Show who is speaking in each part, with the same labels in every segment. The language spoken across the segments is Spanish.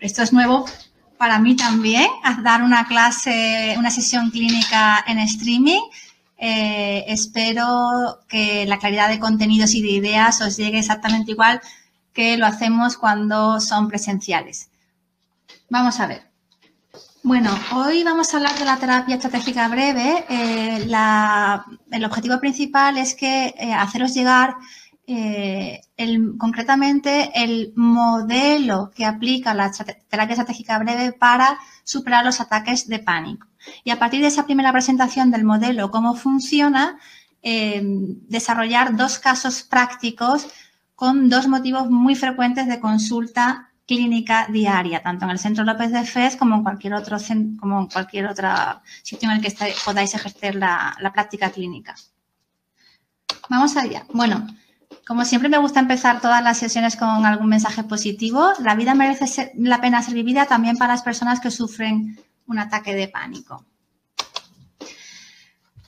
Speaker 1: Esto es nuevo para mí también, dar una clase, una sesión clínica en streaming. Eh, espero que la claridad de contenidos y de ideas os llegue exactamente igual que lo hacemos cuando son presenciales. Vamos a ver. Bueno, hoy vamos a hablar de la terapia estratégica breve. Eh, el objetivo principal es que eh, haceros llegar eh, concretamente el modelo que aplica la terapia estratégica breve para superar los ataques de pánico. Y a partir de esa primera presentación del modelo, cómo funciona, desarrollar dos casos prácticos con dos motivos muy frecuentes de consulta clínica diaria, tanto en el Centro López de Fez como en cualquier otro, como en cualquier otro sitio en el que podáis ejercer la, la práctica clínica. Vamos allá. Bueno, como siempre me gusta empezar todas las sesiones con algún mensaje positivo. La vida merece la pena ser vivida también para las personas que sufren un ataque de pánico.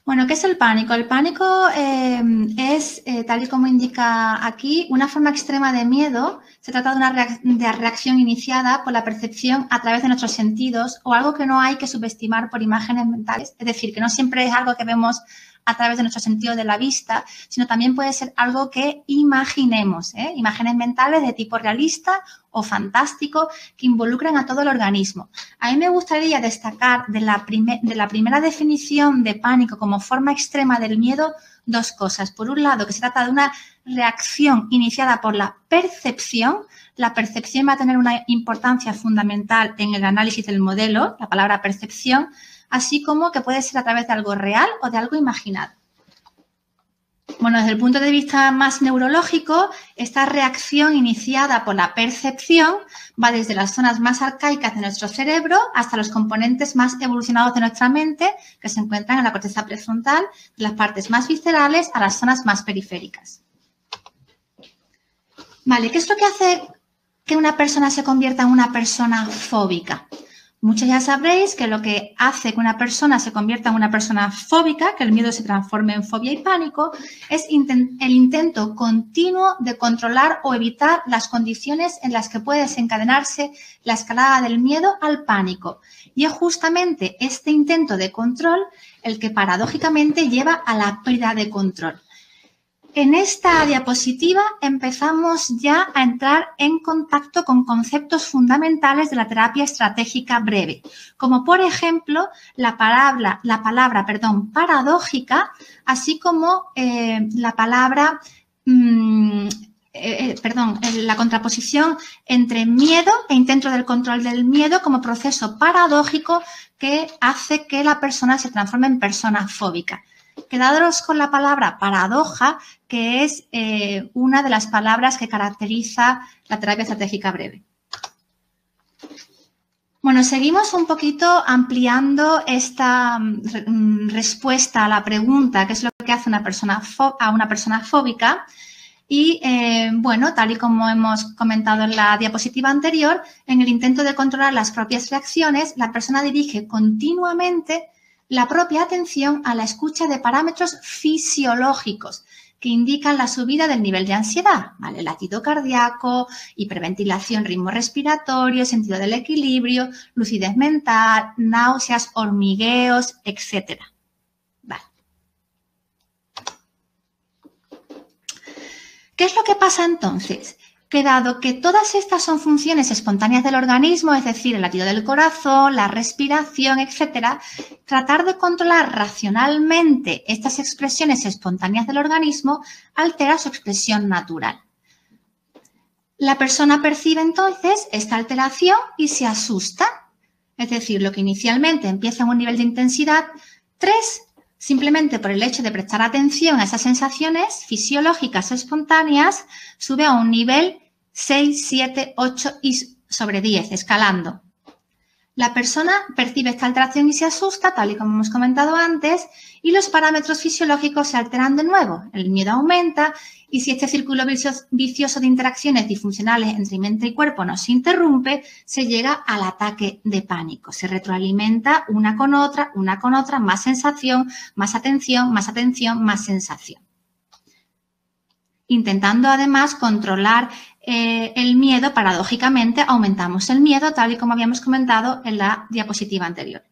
Speaker 1: Bueno, ¿qué es el pánico? El pánico eh, es, eh, tal y como indica aquí, una forma extrema de miedo. Se trata de una de reacción iniciada por la percepción a través de nuestros sentidos o algo que no hay que subestimar por imágenes mentales. Es decir, que no siempre es algo que vemos a través de nuestro sentido de la vista, sino también puede ser algo que imaginemos, ¿eh? imágenes mentales de tipo realista o fantástico que involucren a todo el organismo. A mí me gustaría destacar de la, de la primera definición de pánico como forma extrema del miedo dos cosas. Por un lado, que se trata de una reacción iniciada por la percepción. La percepción va a tener una importancia fundamental en el análisis del modelo, la palabra percepción, así como que puede ser a través de algo real o de algo imaginado. Bueno, desde el punto de vista más neurológico, esta reacción iniciada por la percepción va desde las zonas más arcaicas de nuestro cerebro hasta los componentes más evolucionados de nuestra mente, que se encuentran en la corteza prefrontal, de las partes más viscerales a las zonas más periféricas. Vale, ¿qué es lo que hace que una persona se convierta en una persona fóbica? Muchos ya sabréis que lo que hace que una persona se convierta en una persona fóbica, que el miedo se transforme en fobia y pánico, es el intento continuo de controlar o evitar las condiciones en las que puede desencadenarse la escalada del miedo al pánico. Y es justamente este intento de control el que paradójicamente lleva a la pérdida de control. En esta diapositiva empezamos ya a entrar en contacto con conceptos fundamentales de la terapia estratégica breve, como por ejemplo la palabra, la palabra perdón, paradójica, así como eh, la palabra, mm, eh, eh, perdón, la contraposición entre miedo e intento del control del miedo como proceso paradójico que hace que la persona se transforme en persona fóbica. Quedaros con la palabra paradoja, que es eh, una de las palabras que caracteriza la terapia estratégica breve. Bueno, seguimos un poquito ampliando esta mm, respuesta a la pregunta, qué es lo que hace una persona a una persona fóbica. Y eh, bueno, tal y como hemos comentado en la diapositiva anterior, en el intento de controlar las propias reacciones, la persona dirige continuamente la propia atención a la escucha de parámetros fisiológicos que indican la subida del nivel de ansiedad, ¿vale? Latido cardíaco, hiperventilación, ritmo respiratorio, sentido del equilibrio, lucidez mental, náuseas, hormigueos, etc. Vale. ¿Qué es lo que pasa entonces? Que dado que todas estas son funciones espontáneas del organismo, es decir, el latido del corazón, la respiración, etcétera, tratar de controlar racionalmente estas expresiones espontáneas del organismo altera su expresión natural. La persona percibe entonces esta alteración y se asusta. Es decir, lo que inicialmente empieza en un nivel de intensidad 3, simplemente por el hecho de prestar atención a esas sensaciones fisiológicas espontáneas, sube a un nivel 6, 7, 8 y sobre 10, escalando. La persona percibe esta alteración y se asusta, tal y como hemos comentado antes, y los parámetros fisiológicos se alteran de nuevo. El miedo aumenta y si este círculo vicioso de interacciones disfuncionales entre mente y cuerpo no se interrumpe, se llega al ataque de pánico. Se retroalimenta una con otra, una con otra, más sensación, más atención, más atención, más sensación. Intentando además controlar eh, el miedo, paradójicamente aumentamos el miedo, tal y como habíamos comentado en la diapositiva anterior.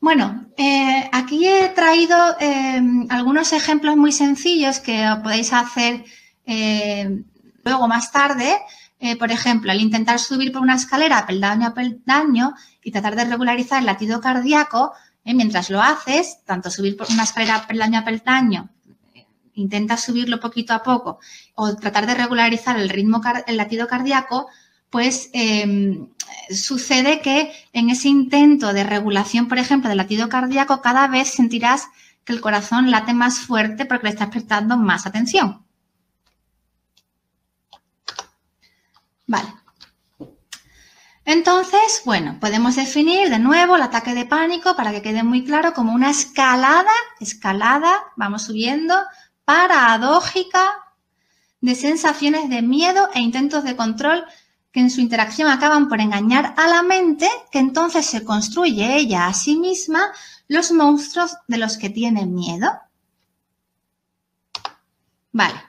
Speaker 1: Bueno, eh, aquí he traído eh, algunos ejemplos muy sencillos que podéis hacer luego más tarde. por ejemplo, al intentar subir por una escalera peldaño a peldaño y tratar de regularizar el latido cardíaco, mientras lo haces, tanto subir por una escalera peldaño a peldaño, intentas subirlo poquito a poco, o tratar de regularizar el ritmo, el latido cardíaco, pues em, sucede que en ese intento de regulación, por ejemplo, del latido cardíaco, cada vez sentirás que el corazón late más fuerte porque le estás prestando más atención. Vale. Entonces, bueno, podemos definir de nuevo el ataque de pánico para que quede muy claro como una escalada, escalada, vamos subiendo, paradójica de sensaciones de miedo e intentos de control que en su interacción acaban por engañar a la mente, que entonces se construye ella a sí misma los monstruos de los que tiene miedo. Vale.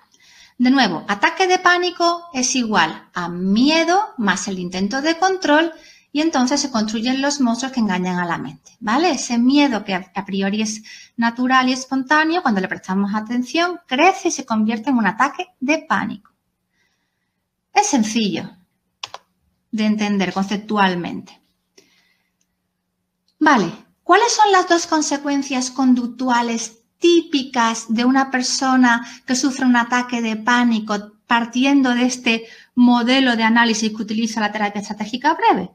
Speaker 1: De nuevo, ataque de pánico es igual a miedo más el intento de control y entonces se construyen los monstruos que engañan a la mente, ¿vale? Ese miedo que a priori es natural y espontáneo, cuando le prestamos atención, crece y se convierte en un ataque de pánico. Es sencillo, de entender conceptualmente. Vale, ¿cuáles son las dos consecuencias conductuales típicas de una persona que sufre un ataque de pánico partiendo de este modelo de análisis que utiliza la terapia estratégica breve?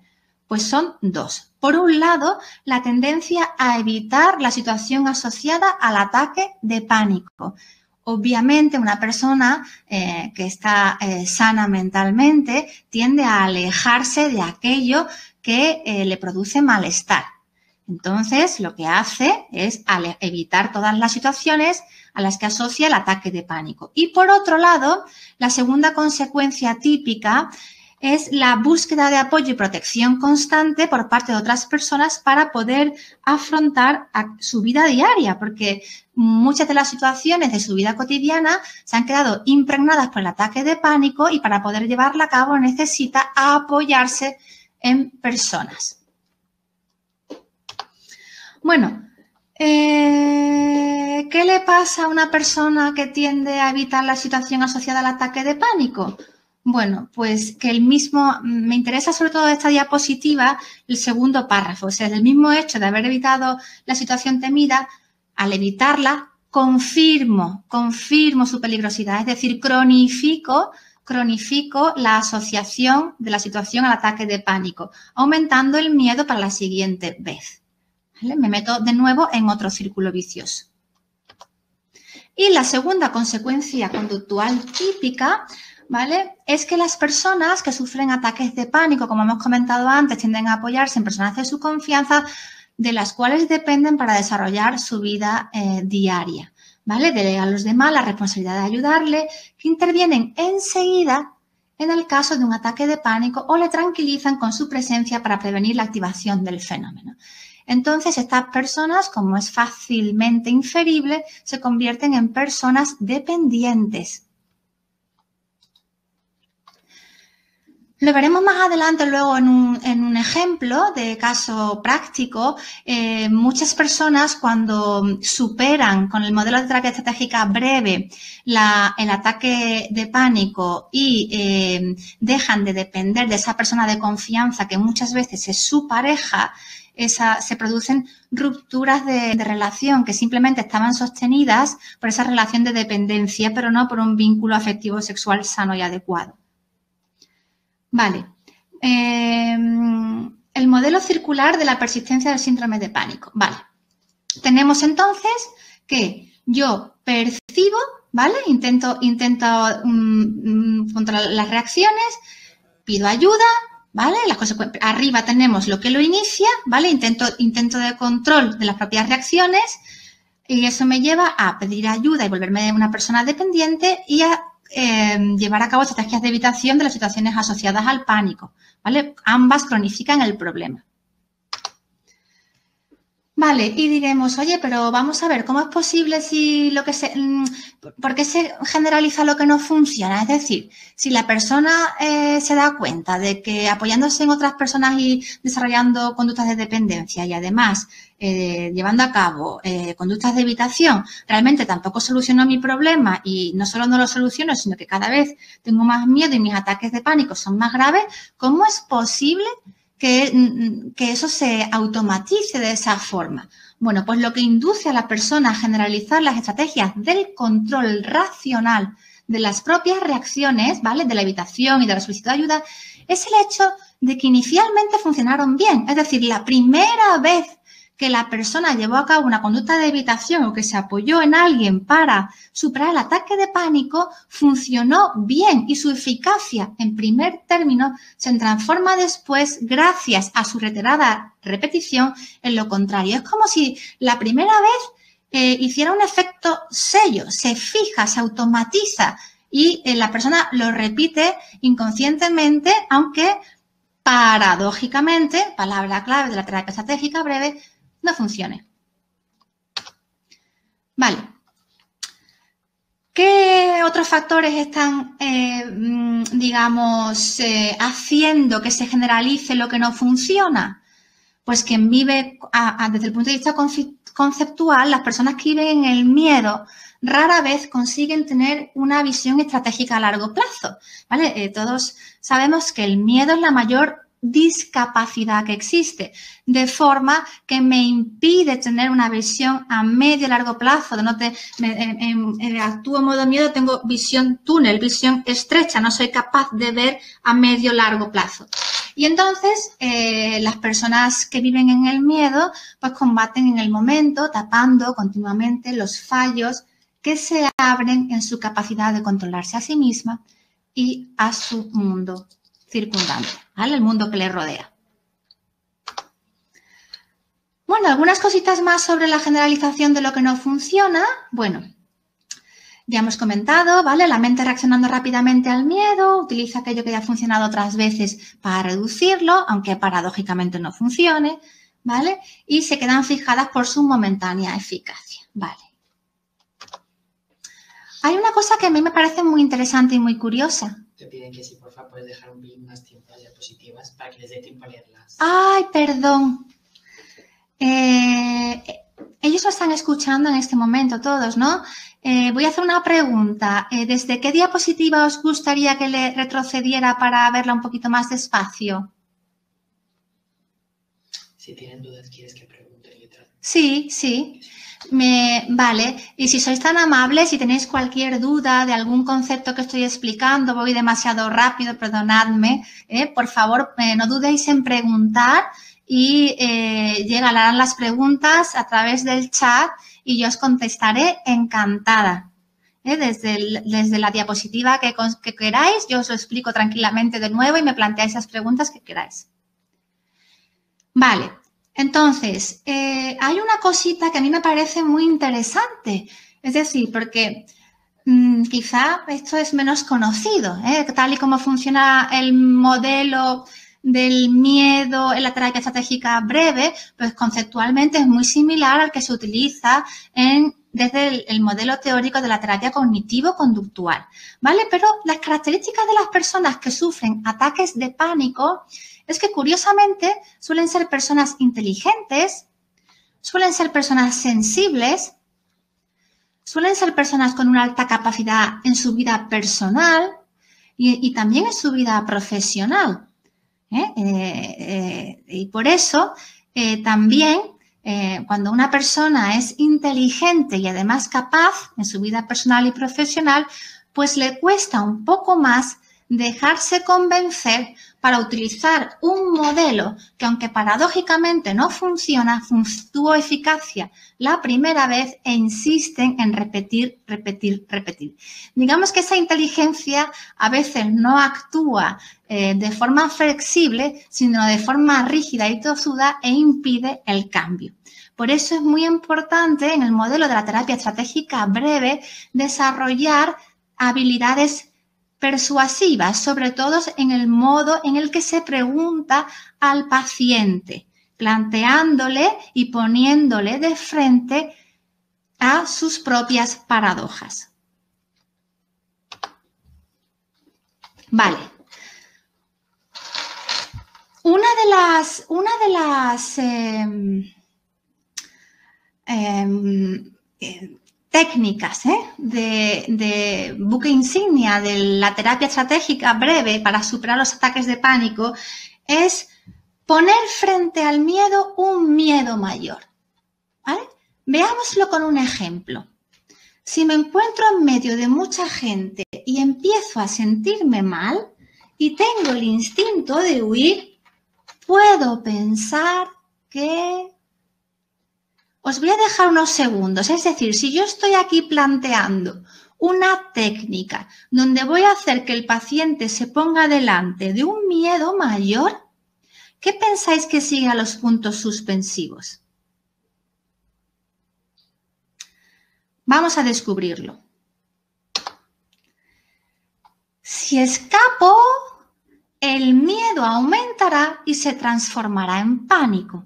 Speaker 1: Pues son dos. Por un lado, la tendencia a evitar la situación asociada al ataque de pánico. Obviamente, una persona eh, que está eh, sana mentalmente tiende a alejarse de aquello que eh, le produce malestar. Entonces, lo que hace es evitar todas las situaciones a las que asocia el ataque de pánico. Y por otro lado, la segunda consecuencia típica es la búsqueda de apoyo y protección constante por parte de otras personas para poder afrontar su vida diaria, porque muchas de las situaciones de su vida cotidiana se han quedado impregnadas por el ataque de pánico y para poder llevarla a cabo necesita apoyarse en personas. Bueno, eh, ¿qué le pasa a una persona que tiende a evitar la situación asociada al ataque de pánico? Bueno, pues que el mismo, me interesa sobre todo esta diapositiva, el segundo párrafo, o sea, el mismo hecho de haber evitado la situación temida, al evitarla, confirmo, confirmo su peligrosidad, es decir, cronifico, cronifico la asociación de la situación al ataque de pánico, aumentando el miedo para la siguiente vez. Me meto de nuevo en otro círculo vicioso. Y la segunda consecuencia conductual típica ¿vale? Es que las personas que sufren ataques de pánico, como hemos comentado antes, tienden a apoyarse en personas de su confianza, de las cuales dependen para desarrollar su vida eh, diaria, ¿vale? Delegan a los demás la responsabilidad de ayudarle, que intervienen enseguida en el caso de un ataque de pánico o le tranquilizan con su presencia para prevenir la activación del fenómeno. Entonces, estas personas, como es fácilmente inferible, se convierten en personas dependientes, Lo veremos más adelante luego en un, ejemplo de caso práctico. Eh, muchas personas cuando superan con el modelo de terapia estratégica breve el ataque de pánico y eh, dejan de depender de esa persona de confianza que muchas veces es su pareja, se producen rupturas de, de, relación que simplemente estaban sostenidas por esa relación de dependencia, pero no por un vínculo afectivo sexual sano y adecuado. Vale. Em, el modelo circular de la persistencia del síndrome de pánico. Vale. Tenemos entonces que yo percibo, ¿vale? Intento, intento mm, mm, controlar las reacciones, pido ayuda, ¿vale? Las arriba tenemos lo que lo inicia, ¿vale? Intento, intento de control de las propias reacciones y eso me lleva a pedir ayuda y volverme una persona dependiente y a em, llevar a cabo estrategias de evitación de las situaciones asociadas al pánico, ¿vale? Ambas cronifican el problema. Vale, y diremos, oye, pero vamos a ver, ¿cómo es posible si lo que se, mm, por qué se generaliza lo que no funciona? Es decir, si la persona eh, se da cuenta de que apoyándose en otras personas y desarrollando conductas de dependencia y además eh, llevando a cabo eh, conductas de evitación, realmente tampoco solucionó mi problema y no solo no lo soluciono, sino que cada vez tengo más miedo y mis ataques de pánico son más graves, ¿cómo es posible que, que eso se automatice de esa forma. Bueno, pues lo que induce a la persona a generalizar las estrategias del control racional de las propias reacciones, ¿vale? De la evitación y de la solicitud de ayuda, es el hecho de que inicialmente funcionaron bien. Es decir, la primera vez que la persona llevó a cabo una conducta de evitación o que se apoyó en alguien para superar el ataque de pánico, funcionó bien y su eficacia, en primer término, se transforma después, gracias a su reiterada repetición, en lo contrario. Es como si la primera vez eh, hiciera un efecto sello, se fija, se automatiza y eh, la persona lo repite inconscientemente, aunque paradójicamente, palabra clave de la terapia estratégica breve, no funcione. Vale. ¿Qué otros factores están, eh, mm, digamos, eh, haciendo que se generalice lo que no funciona? Pues quien vive, desde el punto de vista conceptual, las personas que viven en el miedo rara vez consiguen tener una visión estratégica a largo plazo. ¿vale? Eh, todos sabemos que el miedo es la mayor discapacidad que existe, de forma que me impide tener una visión a medio y largo plazo, de no te, me, actúo en modo miedo, tengo visión túnel, visión estrecha, no soy capaz de ver a medio largo plazo. Y entonces eh, las personas que viven en el miedo, pues combaten en el momento, tapando continuamente los fallos que se abren en su capacidad de controlarse a sí misma y a su mundo circundante, ¿vale? El mundo que le rodea. Bueno, algunas cositas más sobre la generalización de lo que no funciona. Bueno, ya hemos comentado, ¿vale? La mente reaccionando rápidamente al miedo, utiliza aquello que ya ha funcionado otras veces para reducirlo, aunque paradójicamente no funcione, ¿vale? Y se quedan fijadas por su momentánea eficacia, ¿vale? Hay una cosa que a mí me parece muy interesante y muy curiosa,
Speaker 2: te piden que si porfa puedes dejar un poquito más tiempo las diapositivas para que les dé tiempo a leerlas.
Speaker 1: Ay, perdón. Eh, ellos lo están escuchando en este momento todos, ¿no? Eh, voy a hacer una pregunta. Eh, ¿Desde qué diapositiva os gustaría que le retrocediera para verla un poquito más despacio?
Speaker 2: Si tienen dudas, ¿quieres que pregunte?
Speaker 1: Sí, sí. Me, vale, y si sois tan amables, si tenéis cualquier duda de algún concepto que estoy explicando, voy demasiado rápido, perdonadme, eh, por favor, eh, no dudéis en preguntar y eh, llegarán las preguntas a través del chat y yo os contestaré encantada. Desde, desde, la diapositiva que, que queráis, yo os lo explico tranquilamente de nuevo y me planteáis esas preguntas que queráis. Vale, entonces, eh, hay una cosita que a mí me parece muy interesante, es decir, porque mm, quizá esto es menos conocido, ¿eh? tal y como funciona el modelo del miedo en la terapia estratégica breve, pues conceptualmente es muy similar al que se utiliza en, desde el, el modelo teórico de la terapia cognitivo-conductual, ¿vale? Pero las características de las personas que sufren ataques de pánico es que curiosamente suelen ser personas inteligentes, suelen ser personas sensibles, suelen ser personas con una alta capacidad en su vida personal y, también en su vida profesional. ¿eh? Eh, eh, y por eso también cuando una persona es inteligente y además capaz en su vida personal y profesional, pues le cuesta un poco más dejarse convencer para utilizar un modelo que aunque paradójicamente no funciona, tuvo eficacia la primera vez e insisten en repetir, repetir, repetir. Digamos que esa inteligencia a veces no actúa eh, de forma flexible, sino de forma rígida y tozuda e impide el cambio. Por eso es muy importante en el modelo de la terapia estratégica breve desarrollar habilidades persuasivas, sobre todo en el modo en el que se pregunta al paciente, planteándole y poniéndole de frente a sus propias paradojas. Vale. Una de las, una de las em, em, técnicas ¿eh? de, buque insignia de la terapia estratégica breve para superar los ataques de pánico es poner frente al miedo un miedo mayor. Veámoslo con un ejemplo. Si me encuentro en medio de mucha gente y empiezo a sentirme mal y tengo el instinto de huir, puedo pensar que os voy a dejar unos segundos. Es decir, si yo estoy aquí planteando una técnica donde voy a hacer que el paciente se ponga delante de un miedo mayor, ¿qué pensáis que sigue a los puntos suspensivos? Vamos a descubrirlo. Si escapo, el miedo aumentará y se transformará en pánico.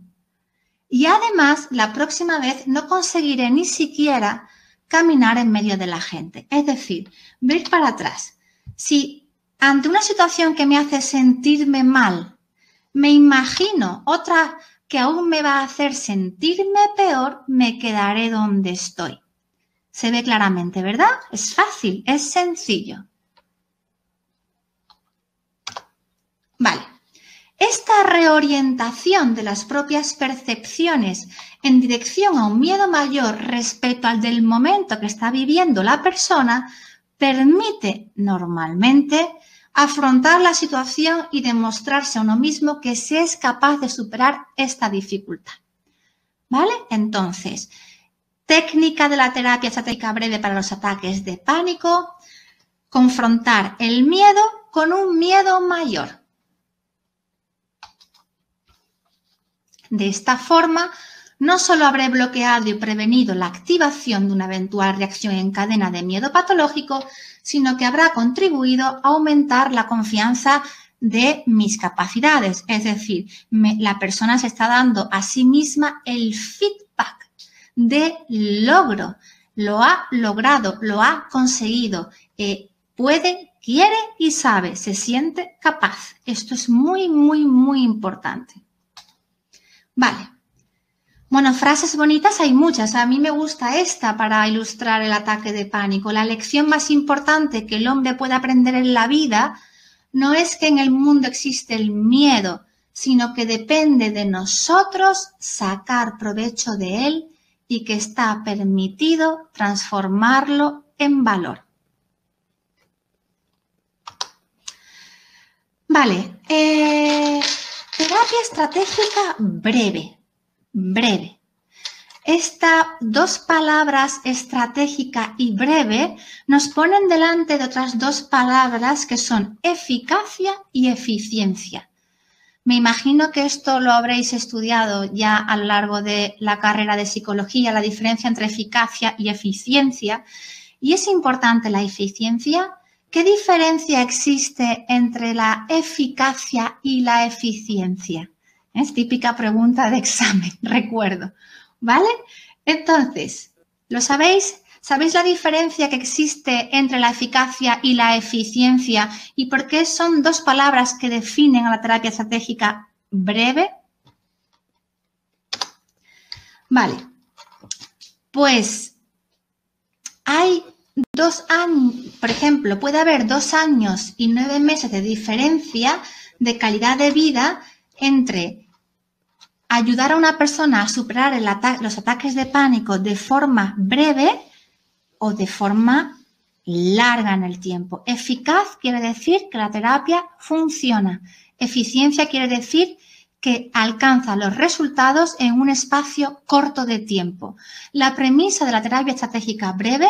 Speaker 1: Y además, la próxima vez no conseguiré ni siquiera caminar en medio de la gente. Es decir, ver para atrás. Si ante una situación que me hace sentirme mal, me imagino otra que aún me va a hacer sentirme peor, me quedaré donde estoy. Se ve claramente, ¿verdad? Es fácil, es sencillo. Vale. Esta reorientación de las propias percepciones en dirección a un miedo mayor respecto al del momento que está viviendo la persona permite normalmente afrontar la situación y demostrarse a uno mismo que se es capaz de superar esta dificultad. ¿Vale? Entonces, técnica de la terapia estratégica breve para los ataques de pánico, confrontar el miedo con un miedo mayor. De esta forma, no solo habré bloqueado y prevenido la activación de una eventual reacción en cadena de miedo patológico, sino que habrá contribuido a aumentar la confianza de mis capacidades. Es decir, la persona se está dando a sí misma el feedback de logro. Lo ha logrado, lo ha conseguido. Eh, puede, quiere y sabe, se siente capaz. Esto es muy, muy, muy importante. Vale. Bueno, frases bonitas hay muchas. A mí me gusta esta para ilustrar el ataque de pánico. La lección más importante que el hombre puede aprender en la vida no es que en el mundo existe el miedo, sino que depende de nosotros sacar provecho de él y que está permitido transformarlo en valor. Vale, eh, Terapia estratégica breve, breve. Estas dos palabras, estratégica y breve, nos ponen delante de otras dos palabras que son eficacia y eficiencia. Me imagino que esto lo habréis estudiado ya a lo largo de la carrera de psicología, la diferencia entre eficacia y eficiencia. Y es importante la eficiencia ¿Qué diferencia existe entre la eficacia y la eficiencia? Es típica pregunta de examen, recuerdo. ¿Vale? Entonces, ¿lo sabéis? ¿Sabéis la diferencia que existe entre la eficacia y la eficiencia y por qué son dos palabras que definen a la terapia estratégica breve? Vale. Pues hay dos años, por ejemplo, puede haber dos años y nueve meses de diferencia de calidad de vida entre ayudar a una persona a superar los ataques de pánico de forma breve o de forma larga en el tiempo. Eficaz quiere decir que la terapia funciona. Eficiencia quiere decir que alcanza los resultados en un espacio corto de tiempo. La premisa de la terapia estratégica breve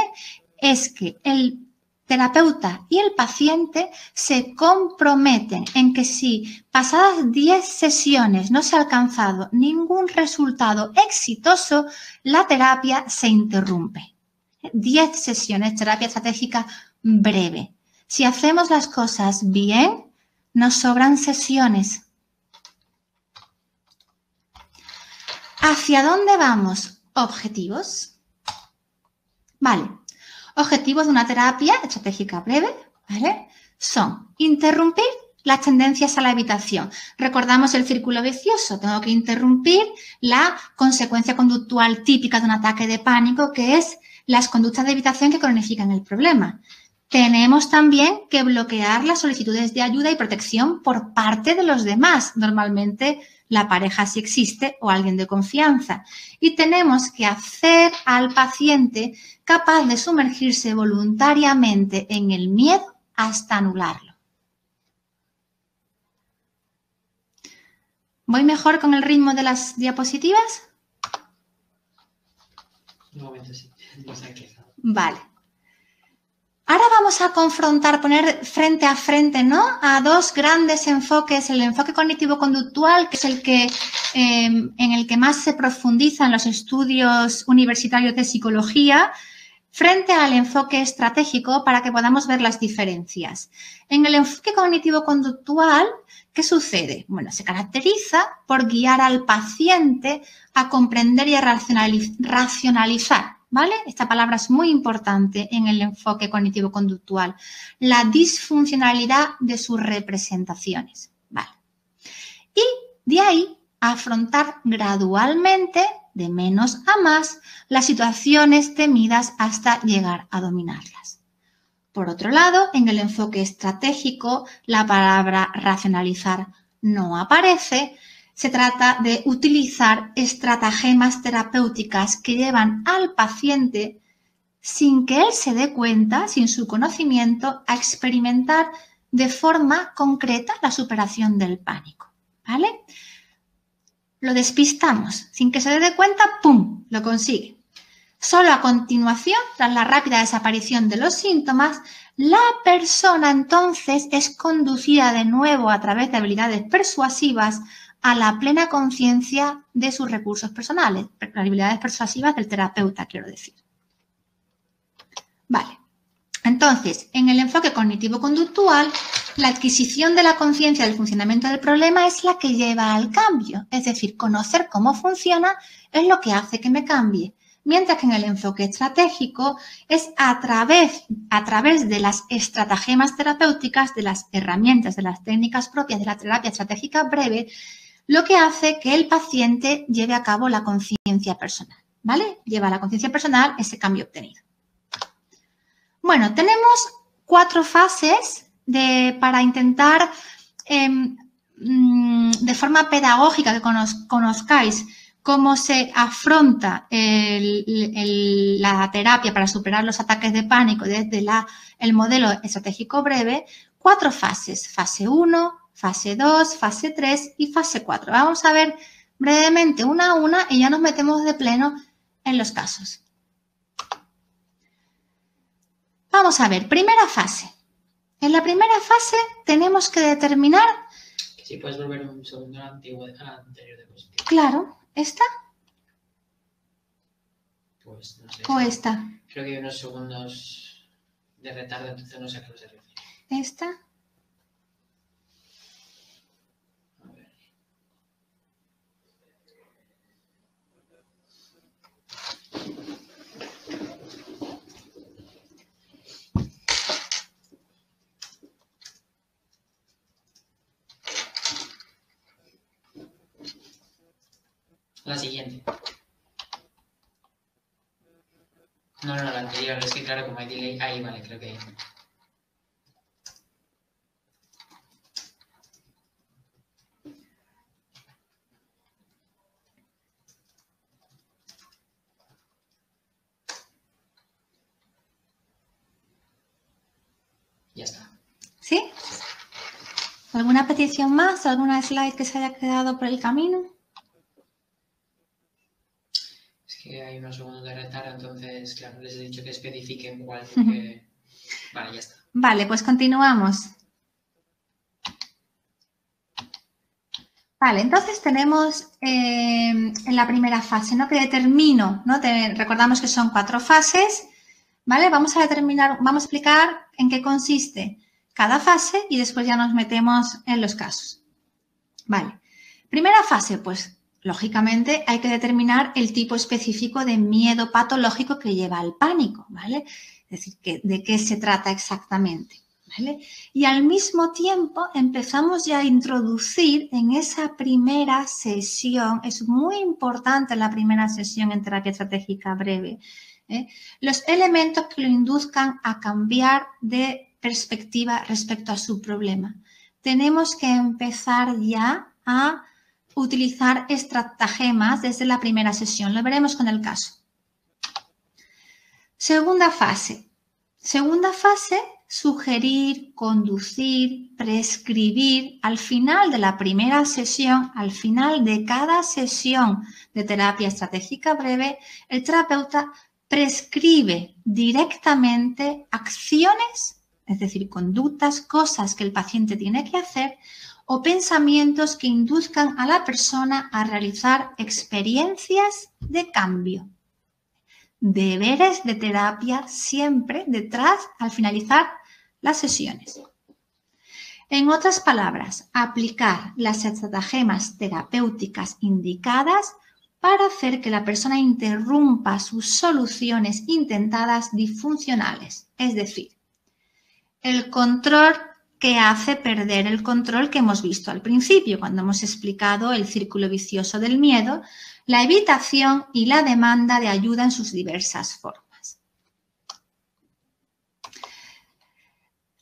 Speaker 1: es que el terapeuta y el paciente se comprometen en que si pasadas 10 sesiones no se ha alcanzado ningún resultado exitoso, la terapia se interrumpe. 10 sesiones, terapia estratégica breve. Si hacemos las cosas bien, nos sobran sesiones. ¿Hacia dónde vamos? Objetivos. Vale. Objetivos de una terapia estratégica breve. Son interrumpir las tendencias a la evitación. Recordamos el círculo vicioso. Tengo que interrumpir la consecuencia conductual típica de un ataque de pánico, que es las conductas de evitación que cronifican el problema. Tenemos también que bloquear las solicitudes de ayuda y protección por parte de los demás, normalmente la pareja si existe o alguien de confianza. Y tenemos que hacer al paciente capaz de sumergirse voluntariamente en el miedo hasta anularlo. ¿Voy mejor con el ritmo de las diapositivas?
Speaker 2: Un momento, sí.
Speaker 1: Vale. Ahora vamos a confrontar, poner frente a frente, ¿no? A dos grandes enfoques, el enfoque cognitivo-conductual, que es el que em, en el que más se profundizan los estudios universitarios de psicología, frente al enfoque estratégico para que podamos ver las diferencias. En el enfoque cognitivo-conductual, ¿qué sucede? Bueno, se caracteriza por guiar al paciente a comprender y a racionalizar ¿vale? Esta palabra es muy importante en el enfoque cognitivo-conductual. La disfuncionalidad de sus representaciones, ¿vale? Y de ahí afrontar gradualmente, de menos a más, las situaciones temidas hasta llegar a dominarlas. Por otro lado, en el enfoque estratégico, la palabra racionalizar no aparece, se trata de utilizar estratagemas terapéuticas que llevan al paciente sin que él se dé cuenta, sin su conocimiento, a experimentar de forma concreta la superación del pánico. ¿Vale? Lo despistamos, sin que se dé cuenta, ¡pum!, lo consigue. Solo a continuación, tras la rápida desaparición de los síntomas, la persona entonces es conducida de nuevo a través de habilidades persuasivas a la plena conciencia de sus recursos personales, habilidades persuasivas del terapeuta, quiero decir. Vale. Entonces, en el enfoque cognitivo-conductual, la adquisición de la conciencia del funcionamiento del problema es la que lleva al cambio. Es decir, conocer cómo funciona es lo que hace que me cambie. Mientras que en el enfoque estratégico es a través, a través de las estratagemas terapéuticas, de las herramientas, de las técnicas propias de la terapia estratégica breve, lo que hace que el paciente lleve a cabo la conciencia personal, ¿vale? Lleva a la conciencia personal ese cambio obtenido. Bueno, tenemos cuatro fases para intentar em, mm, de forma pedagógica que conozcáis cómo se afronta la terapia para superar los ataques de pánico desde el modelo estratégico breve, cuatro fases. Fase 1, fase 2, fase 3 y fase 4. Vamos a ver brevemente una a una y ya nos metemos de pleno en los casos. Vamos a ver, primera fase. En la primera fase tenemos que determinar...
Speaker 2: Si puedes volver un segundo al antiguo, anterior de
Speaker 1: Claro, ¿esta?
Speaker 2: Pues no sé.
Speaker 1: ¿O esta?
Speaker 2: Creo que hay unos segundos de retardo, entonces no sé a qué se refiere.
Speaker 1: ¿Esta?
Speaker 2: La siguiente. No, no, la anterior. Es que claro, como hay delay... Ahí, vale, creo que... Ya está. ¿Sí?
Speaker 1: ¿Alguna petición más? ¿Alguna slide que se haya quedado por el camino?
Speaker 2: Que hay unos segundos de retardo, entonces, claro, les he dicho que especifiquen cuál. Porque... Vale, ya está.
Speaker 1: Vale, pues continuamos. Vale, entonces tenemos eh, en la primera fase, ¿no? Que determino, ¿no? recordamos que son cuatro fases, ¿vale? Vamos a determinar, vamos a explicar en qué consiste cada fase y después ya nos metemos en los casos. Vale, primera fase, pues lógicamente hay que determinar el tipo específico de miedo patológico que lleva al pánico, ¿vale? Es decir, de qué se trata exactamente. Y al mismo tiempo empezamos ya a introducir en esa primera sesión, es muy importante la primera sesión en terapia estratégica breve, ¿eh? los elementos que lo induzcan a cambiar de perspectiva respecto a su problema. Tenemos que empezar ya a utilizar estratagemas desde la primera sesión. Lo veremos con el caso. Segunda fase. Segunda fase sugerir, conducir, prescribir al final de la primera sesión, al final de cada sesión de terapia estratégica breve, el terapeuta prescribe directamente acciones, es decir, conductas, cosas que el paciente tiene que hacer o pensamientos que induzcan a la persona a realizar experiencias de cambio deberes de terapia siempre detrás al finalizar las sesiones. En otras palabras, aplicar las estratagemas terapéuticas indicadas para hacer que la persona interrumpa sus soluciones intentadas disfuncionales, es decir, el control que hace perder el control que hemos visto al principio, cuando hemos explicado el círculo vicioso del miedo, la evitación y la demanda de ayuda en sus diversas formas.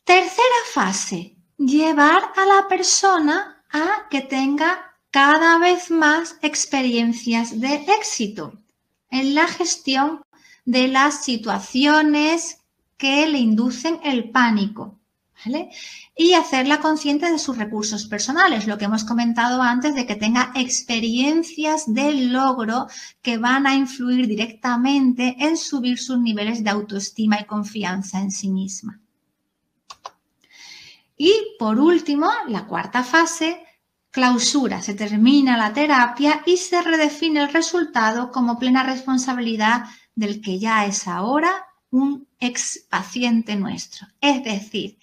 Speaker 1: Tercera fase, llevar a la persona a que tenga cada vez más experiencias de éxito en la gestión de las situaciones que le inducen el pánico. Y hacerla consciente de sus recursos personales, lo que hemos comentado antes de que tenga experiencias de logro que van a influir directamente en subir sus niveles de autoestima y confianza en sí misma. Y por último, la cuarta fase, clausura. Se termina la terapia y se redefine el resultado como plena responsabilidad del que ya es ahora un ex paciente nuestro. Es decir,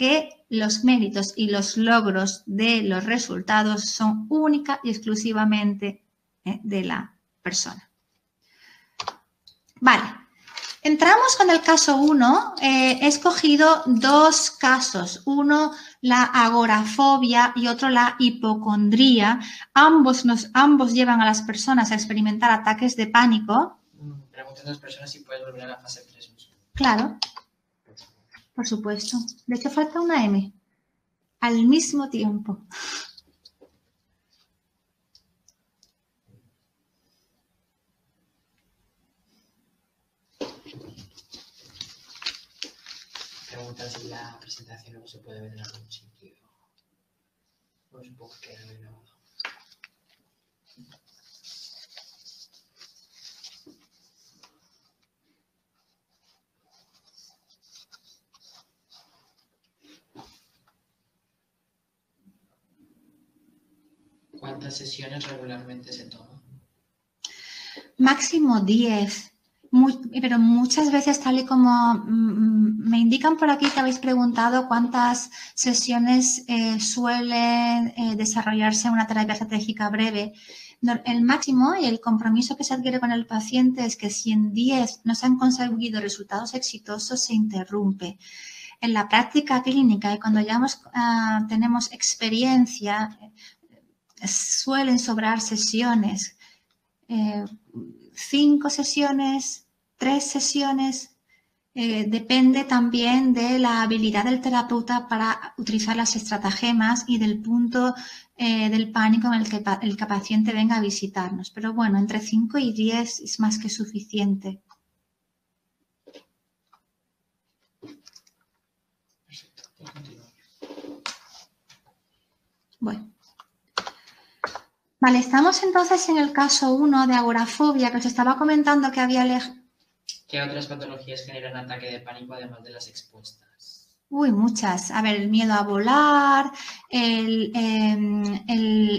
Speaker 1: que los méritos y los logros de los resultados son única y exclusivamente eh, de la persona. Vale, Entramos con el caso 1. Eh, he escogido dos casos. Uno, la agorafobia y otro, la hipocondría. Ambos, nos, ambos llevan a las personas a experimentar ataques de pánico.
Speaker 2: Preguntan a las personas si puedes volver a la fase 3.
Speaker 1: Claro. Por supuesto. De hecho, falta una M. Al mismo tiempo.
Speaker 2: preguntar si la presentación no se puede ver en algún sitio. No supongo que ¿Cuántas sesiones regularmente se toman?
Speaker 1: Máximo 10 pero muchas veces, tal y como mm, me indican por aquí que habéis preguntado cuántas sesiones eh, suelen eh, desarrollarse una terapia estratégica breve, el máximo y el compromiso que se adquiere con el paciente es que si en 10 no se han conseguido resultados exitosos, se interrumpe. En la práctica clínica y cuando ya ah, tenemos experiencia, suelen sobrar sesiones. Eh, cinco sesiones, tres sesiones, eh, depende también de la habilidad del terapeuta para utilizar las estratagemas y del punto eh, del pánico en el que el paciente venga a visitarnos. Pero bueno, entre 5 y 10 es más que suficiente. Bueno. Vale, estamos entonces en el caso 1 de agorafobia, que os estaba comentando que había...
Speaker 2: ¿Qué otras patologías generan ataque de pánico además de las expuestas?
Speaker 1: Uy, muchas. A ver, el miedo a volar, em,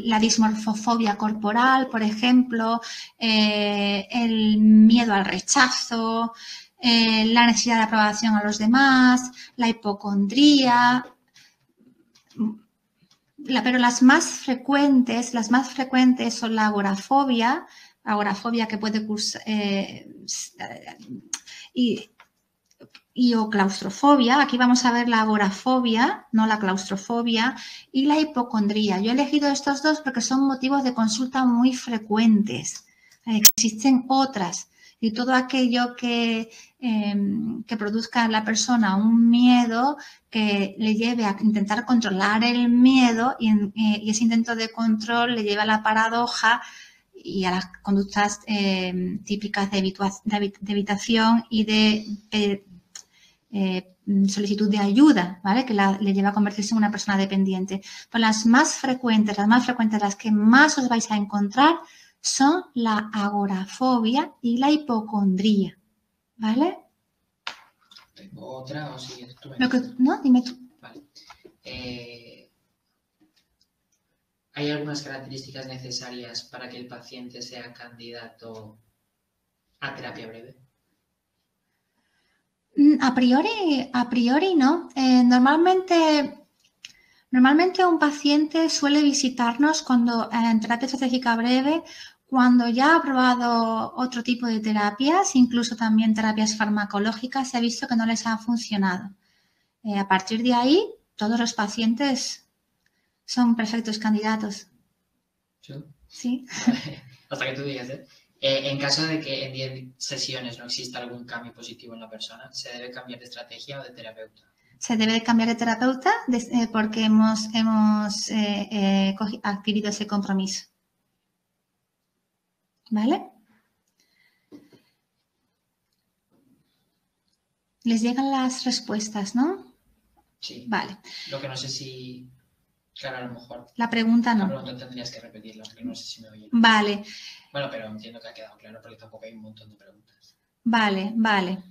Speaker 1: la dismorfofobia corporal, por ejemplo, eh, el miedo al rechazo, eh, la necesidad de aprobación a los demás, la hipocondría, pero las más frecuentes, las más frecuentes son la agorafobia, agorafobia que puede cursar, eh, y, o claustrofobia. Aquí vamos a ver la agorafobia, no la claustrofobia, y la hipocondría. Yo he elegido estos dos porque son motivos de consulta muy frecuentes. Existen otras, y todo aquello que, em, que produzca en la persona un miedo que le lleve a intentar controlar el miedo y, eh, ese intento de control le lleva a la paradoja y a las conductas em, típicas de, evitación y de eh, solicitud de ayuda, ¿vale? Que le lleva a convertirse en una persona dependiente. Pues las más frecuentes, las más frecuentes, las que más os vais a encontrar son la agorafobia y la hipocondría. ¿Vale?
Speaker 2: Tengo otra o sigues tú.
Speaker 1: no, dime tú.
Speaker 2: Vale. Eh, ¿Hay algunas características necesarias para que el paciente sea candidato a terapia breve?
Speaker 1: Mm, a priori, a priori no. Eh, normalmente Normalmente un paciente suele visitarnos cuando en terapia estratégica breve cuando ya ha probado otro tipo de terapias, incluso también terapias farmacológicas, se ha visto que no les ha funcionado. Eh, a partir de ahí, todos los pacientes son perfectos candidatos.
Speaker 2: ¿Sí? Hasta que tú digas, ¿eh? ¿eh? en caso de que en 10 sesiones no exista algún cambio positivo en la persona, ¿se debe cambiar de estrategia o de terapeuta?
Speaker 1: Se debe cambiar de terapeuta eh, porque hemos, hemos adquirido ese compromiso. ¿Vale? Les llegan las respuestas, ¿no?
Speaker 2: Sí.
Speaker 1: Vale.
Speaker 2: Lo que no sé si. Claro, a lo mejor.
Speaker 1: La pregunta no.
Speaker 2: La pregunta tendrías que repetirla, porque no sé si me oye.
Speaker 1: Vale.
Speaker 2: Bueno, pero entiendo que ha quedado claro porque tampoco hay un montón de preguntas.
Speaker 1: Vale, vale.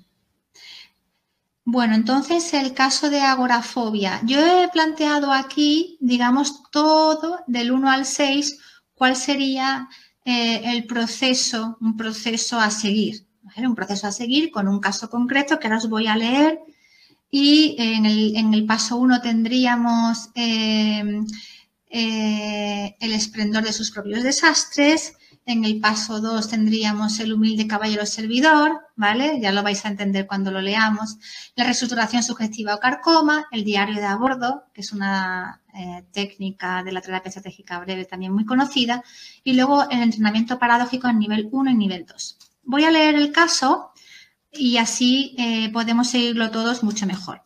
Speaker 1: Bueno, entonces el caso de agorafobia. Yo he planteado aquí, digamos, todo del 1 al 6, cuál sería eh, el proceso, un proceso a seguir, un proceso a seguir con un caso concreto que ahora os voy a leer y en el, paso 1 tendríamos eh, eh, el esplendor de sus propios desastres, en el paso 2 tendríamos el humilde caballero servidor, ¿vale? Ya lo vais a entender cuando lo leamos. La reestructuración subjetiva o carcoma, el diario de a bordo, que es una eh, técnica de la terapia estratégica breve también muy conocida. Y luego el entrenamiento paradójico en nivel 1 y nivel 2. Voy a leer el caso y así eh, podemos seguirlo todos mucho mejor.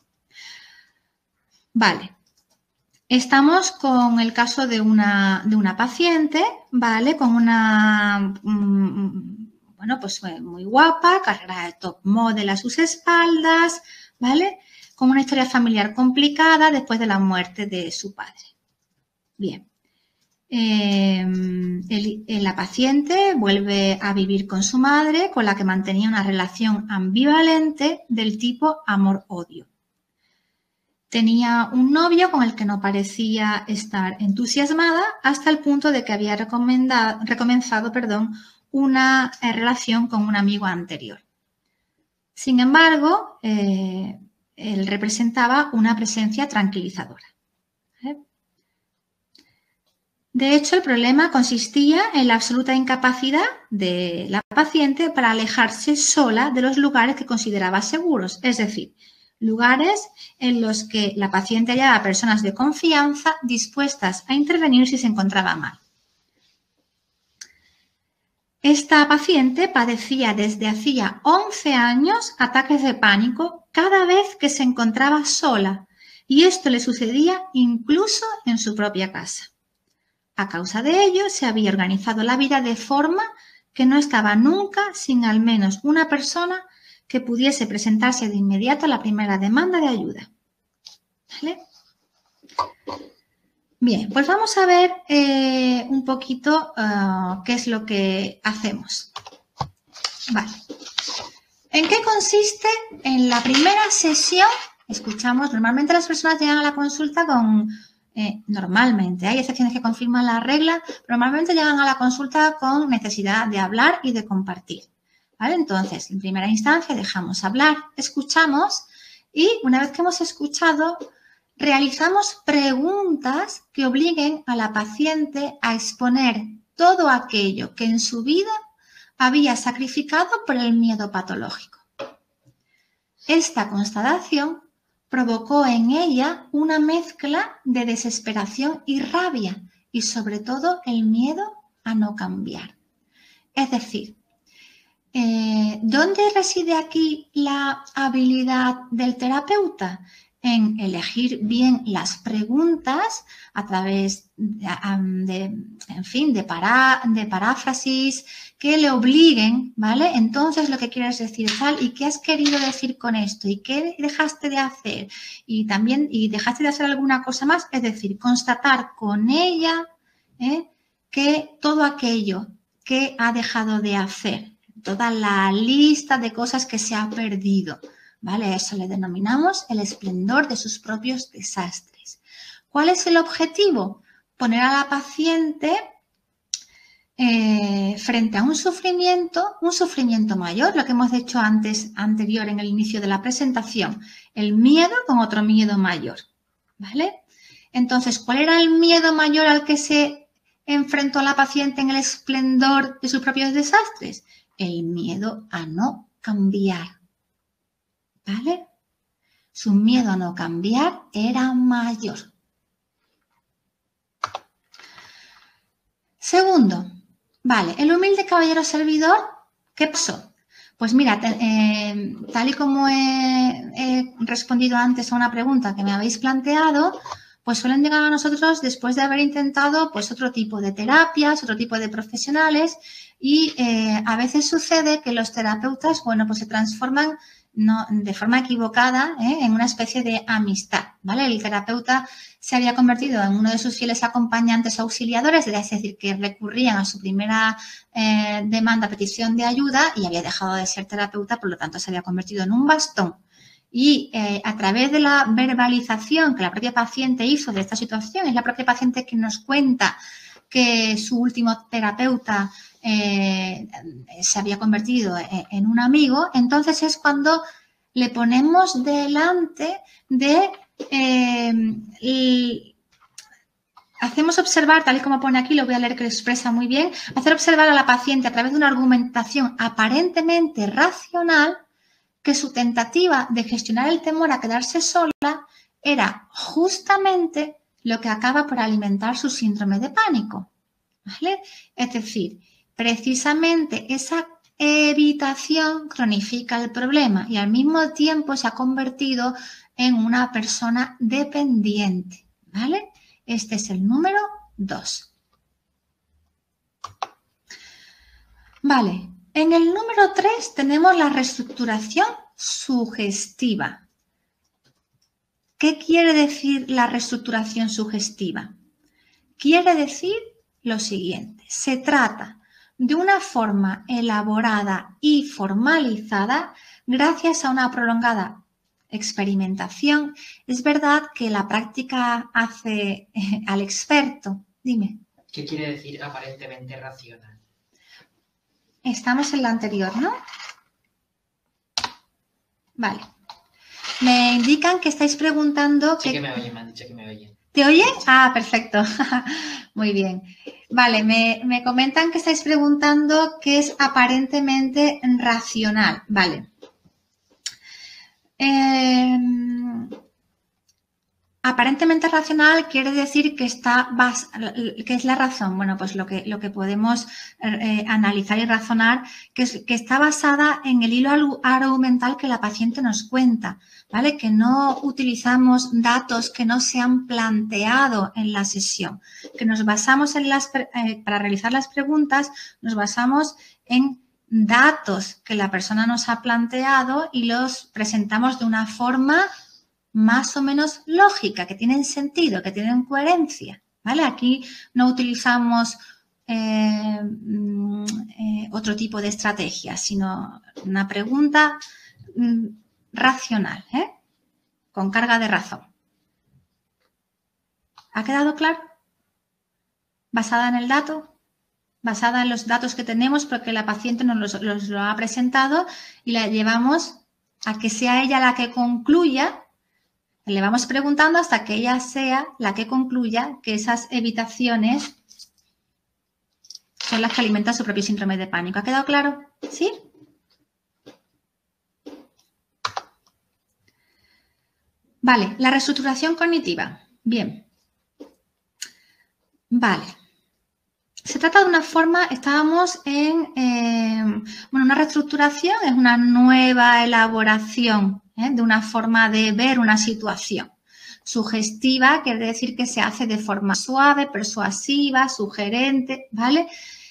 Speaker 1: Vale, Estamos con el caso de una, de una paciente, ¿vale? Con una, mm, bueno, pues muy guapa, carrera de top model a sus espaldas, ¿vale? Con una historia familiar complicada después de la muerte de su padre. Bien. Em, la paciente vuelve a vivir con su madre, con la que mantenía una relación ambivalente del tipo amor-odio. Tenía un novio con el que no parecía estar entusiasmada hasta el punto de que había recomenzado perdón, una eh, relación con un amigo anterior. Sin embargo, eh, él representaba una presencia tranquilizadora. ¿eh? De hecho, el problema consistía en la absoluta incapacidad de la paciente para alejarse sola de los lugares que consideraba seguros, es decir, lugares en los que la paciente hallaba personas de confianza dispuestas a intervenir si se encontraba mal. Esta paciente padecía desde hacía 11 años ataques de pánico cada vez que se encontraba sola y esto le sucedía incluso en su propia casa. A causa de ello, se había organizado la vida de forma que no estaba nunca sin al menos una persona que pudiese presentarse de inmediato la primera demanda de ayuda. Bien, pues vamos a ver eh, un poquito ah, qué es lo que hacemos. Vale. ¿En qué consiste? En la primera sesión, escuchamos, normalmente las personas llegan a la consulta con, eh, normalmente, hay excepciones que confirman la regla, normalmente llegan a la consulta con necesidad de hablar y de compartir. Entonces, en primera instancia dejamos hablar, escuchamos y una vez que hemos escuchado, realizamos preguntas que obliguen a la paciente a exponer todo aquello que en su vida había sacrificado por el miedo patológico. Esta constatación provocó en ella una mezcla de desesperación y rabia y sobre todo el miedo a no cambiar. Es decir, eh, ¿dónde reside aquí la habilidad del terapeuta? en elegir bien las preguntas a través de, en fin, de, para, de paráfrasis que le obliguen, ¿vale? Entonces lo que quieres decir tal y qué has querido decir con esto y qué dejaste de hacer y también y dejaste de hacer alguna cosa más, es decir, constatar con ella ¿eh? que todo aquello que ha dejado de hacer, toda la lista de cosas que se ha perdido, ¿vale? Eso le denominamos el esplendor de sus propios desastres. ¿Cuál es el objetivo? Poner a la paciente eh, frente a un sufrimiento, un sufrimiento mayor, lo que hemos dicho antes, anterior en el inicio de la presentación, el miedo con otro miedo mayor, ¿vale? Entonces, ¿cuál era el miedo mayor al que se enfrentó la paciente en el esplendor de sus propios desastres? El miedo a no cambiar. ¿Vale? Su miedo a no cambiar era mayor. Segundo, vale, el humilde caballero servidor, ¿qué pasó? Pues mira, eh, tal y como he, respondido antes a una pregunta que me habéis planteado, pues suelen llegar a nosotros después de haber intentado pues otro tipo de terapias, otro tipo de profesionales y eh, a veces sucede que los terapeutas, bueno, pues se transforman de forma equivocada ¿eh? en una especie de amistad, ¿vale? El terapeuta se había convertido en uno de sus fieles acompañantes auxiliadores, es decir, que recurrían a su primera eh, demanda, petición de ayuda y había dejado de ser terapeuta, por lo tanto se había convertido en un bastón. Y a través de la verbalización que la propia paciente hizo de esta situación, es la propia paciente que nos cuenta que su último terapeuta eh, se había convertido en, un amigo, entonces es cuando le ponemos delante de... Eh, hacemos observar, tal y como pone aquí, lo voy a leer que lo expresa muy bien, hacer observar a la paciente a través de una argumentación aparentemente racional que su tentativa de gestionar el temor a quedarse sola era justamente lo que acaba por alimentar su síndrome de pánico. Es decir, precisamente esa evitación cronifica el problema y al mismo tiempo se ha convertido en una persona dependiente. ¿Vale? Este es el número 2. Vale, en el número 3 tenemos la reestructuración sugestiva. ¿Qué quiere decir la reestructuración sugestiva? Quiere decir lo siguiente, se trata de una forma elaborada y formalizada gracias a una prolongada experimentación. Es verdad que la práctica hace eh, al experto. Dime.
Speaker 2: ¿Qué quiere decir aparentemente racional?
Speaker 1: Estamos en la anterior, ¿no? Vale. Me indican que estáis preguntando...
Speaker 2: Sí que, me oyen, me han dicho que me oyen.
Speaker 1: ¿Te oye? Ah, perfecto. Muy bien. Vale, me, comentan que estáis preguntando qué es aparentemente racional. Vale. Em, aparentemente racional quiere decir que está que es la razón. Bueno, pues lo que, lo que podemos eh, analizar y razonar, que, es, que está basada en el hilo argumental que la paciente nos cuenta. ¿vale? Que no utilizamos datos que no se han planteado en la sesión, que nos basamos en las, eh, para realizar las preguntas, nos basamos en datos que la persona nos ha planteado y los presentamos de una forma más o menos lógica, que tienen sentido, que tienen coherencia, ¿vale? Aquí no utilizamos eh, mm, eh, otro tipo de estrategia, sino una pregunta mm, racional, ¿eh? con carga de razón. ¿Ha quedado claro? Basada en el dato, basada en los datos que tenemos, porque la paciente nos los, lo ha presentado y la llevamos a que sea ella la que concluya le vamos preguntando hasta que ella sea la que concluya que esas evitaciones son las que alimentan su propio síndrome de pánico. ¿Ha quedado claro? ¿Sí? Vale, la reestructuración cognitiva. Bien. Vale. Se trata de una forma, estábamos en, eh, bueno, una reestructuración es una nueva elaboración ¿eh? de una forma de ver una situación. Sugestiva quiere decir que se hace de forma suave, persuasiva, sugerente, ¿vale?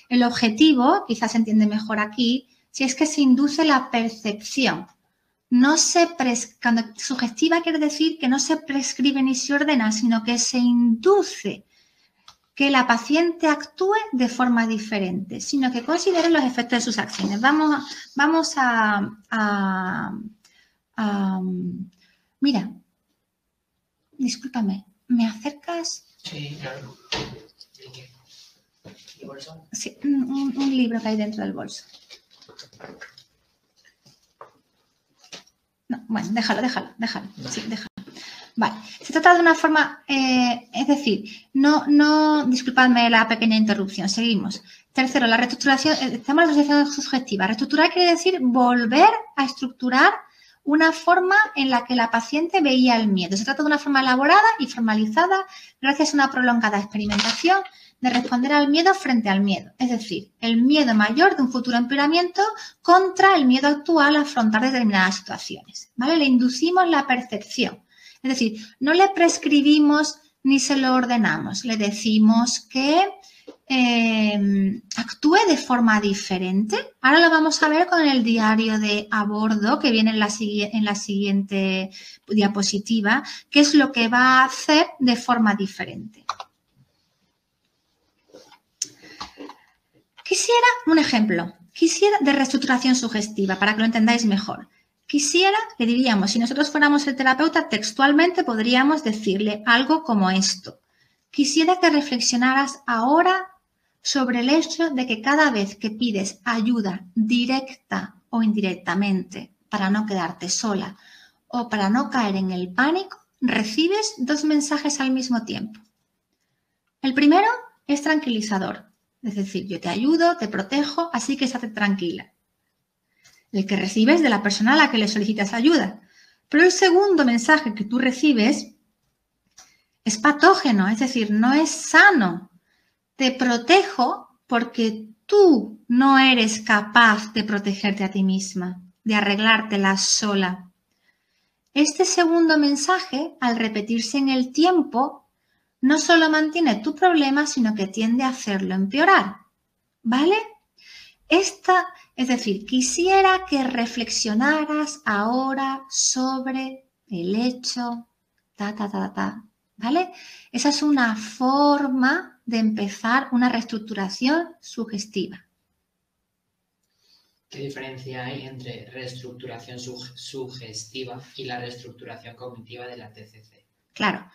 Speaker 1: El objetivo, quizás se entiende mejor aquí, si es que se induce la percepción. No se cuando sugestiva quiere decir que no se prescribe ni se ordena, sino que se induce que la paciente actúe de forma diferente, sino que considere los efectos de sus acciones. Vamos, vamos a, mira, discúlpame, ¿me acercas?
Speaker 2: Sí, claro.
Speaker 1: bolso? Sí, un, un, libro que hay dentro del bolso. No, bueno, déjalo, déjalo, déjalo. Sí, déjalo. Vale, se trata de una forma, eh, es decir, no, no, disculpadme la pequeña interrupción, seguimos. Tercero, la reestructuración, eh, estamos en la asociación subjetiva. Reestructurar quiere decir volver a estructurar una forma en la que la paciente veía el miedo. Se trata de una forma elaborada y formalizada gracias a una prolongada experimentación de responder al miedo frente al miedo. Es decir, el miedo mayor de un futuro empeoramiento contra el miedo actual a afrontar determinadas situaciones. ¿Vale? Le inducimos la percepción. Es decir, no le prescribimos ni se lo ordenamos. Le decimos que Em, actúe de forma diferente. Ahora lo vamos a ver con el diario de a bordo que viene en la, en la siguiente diapositiva, qué es lo que va a hacer de forma diferente. Quisiera un ejemplo, quisiera de reestructuración sugestiva para que lo entendáis mejor. Quisiera, le diríamos, si nosotros fuéramos el terapeuta, textualmente podríamos decirle algo como esto. Quisiera que reflexionaras ahora sobre el hecho de que cada vez que pides ayuda directa o indirectamente para no quedarte sola o para no caer en el pánico, recibes dos mensajes al mismo tiempo. El primero es tranquilizador, es decir, yo te ayudo, te protejo, así que estate tranquila. El que recibes de la persona a la que le solicitas ayuda. Pero el segundo mensaje que tú recibes es patógeno, es decir, no es sano, te protejo porque tú no eres capaz de protegerte a ti misma, de arreglártela sola. Este segundo mensaje, al repetirse en el tiempo, no solo mantiene tu problema, sino que tiende a hacerlo empeorar. ¿Vale? Esta, es decir, quisiera que reflexionaras ahora sobre el hecho, ta, ta, ta, ta, ¿vale? Esa es una forma de empezar una reestructuración sugestiva.
Speaker 2: ¿Qué diferencia hay entre reestructuración sugestiva y la reestructuración cognitiva de la TCC?
Speaker 1: Claro.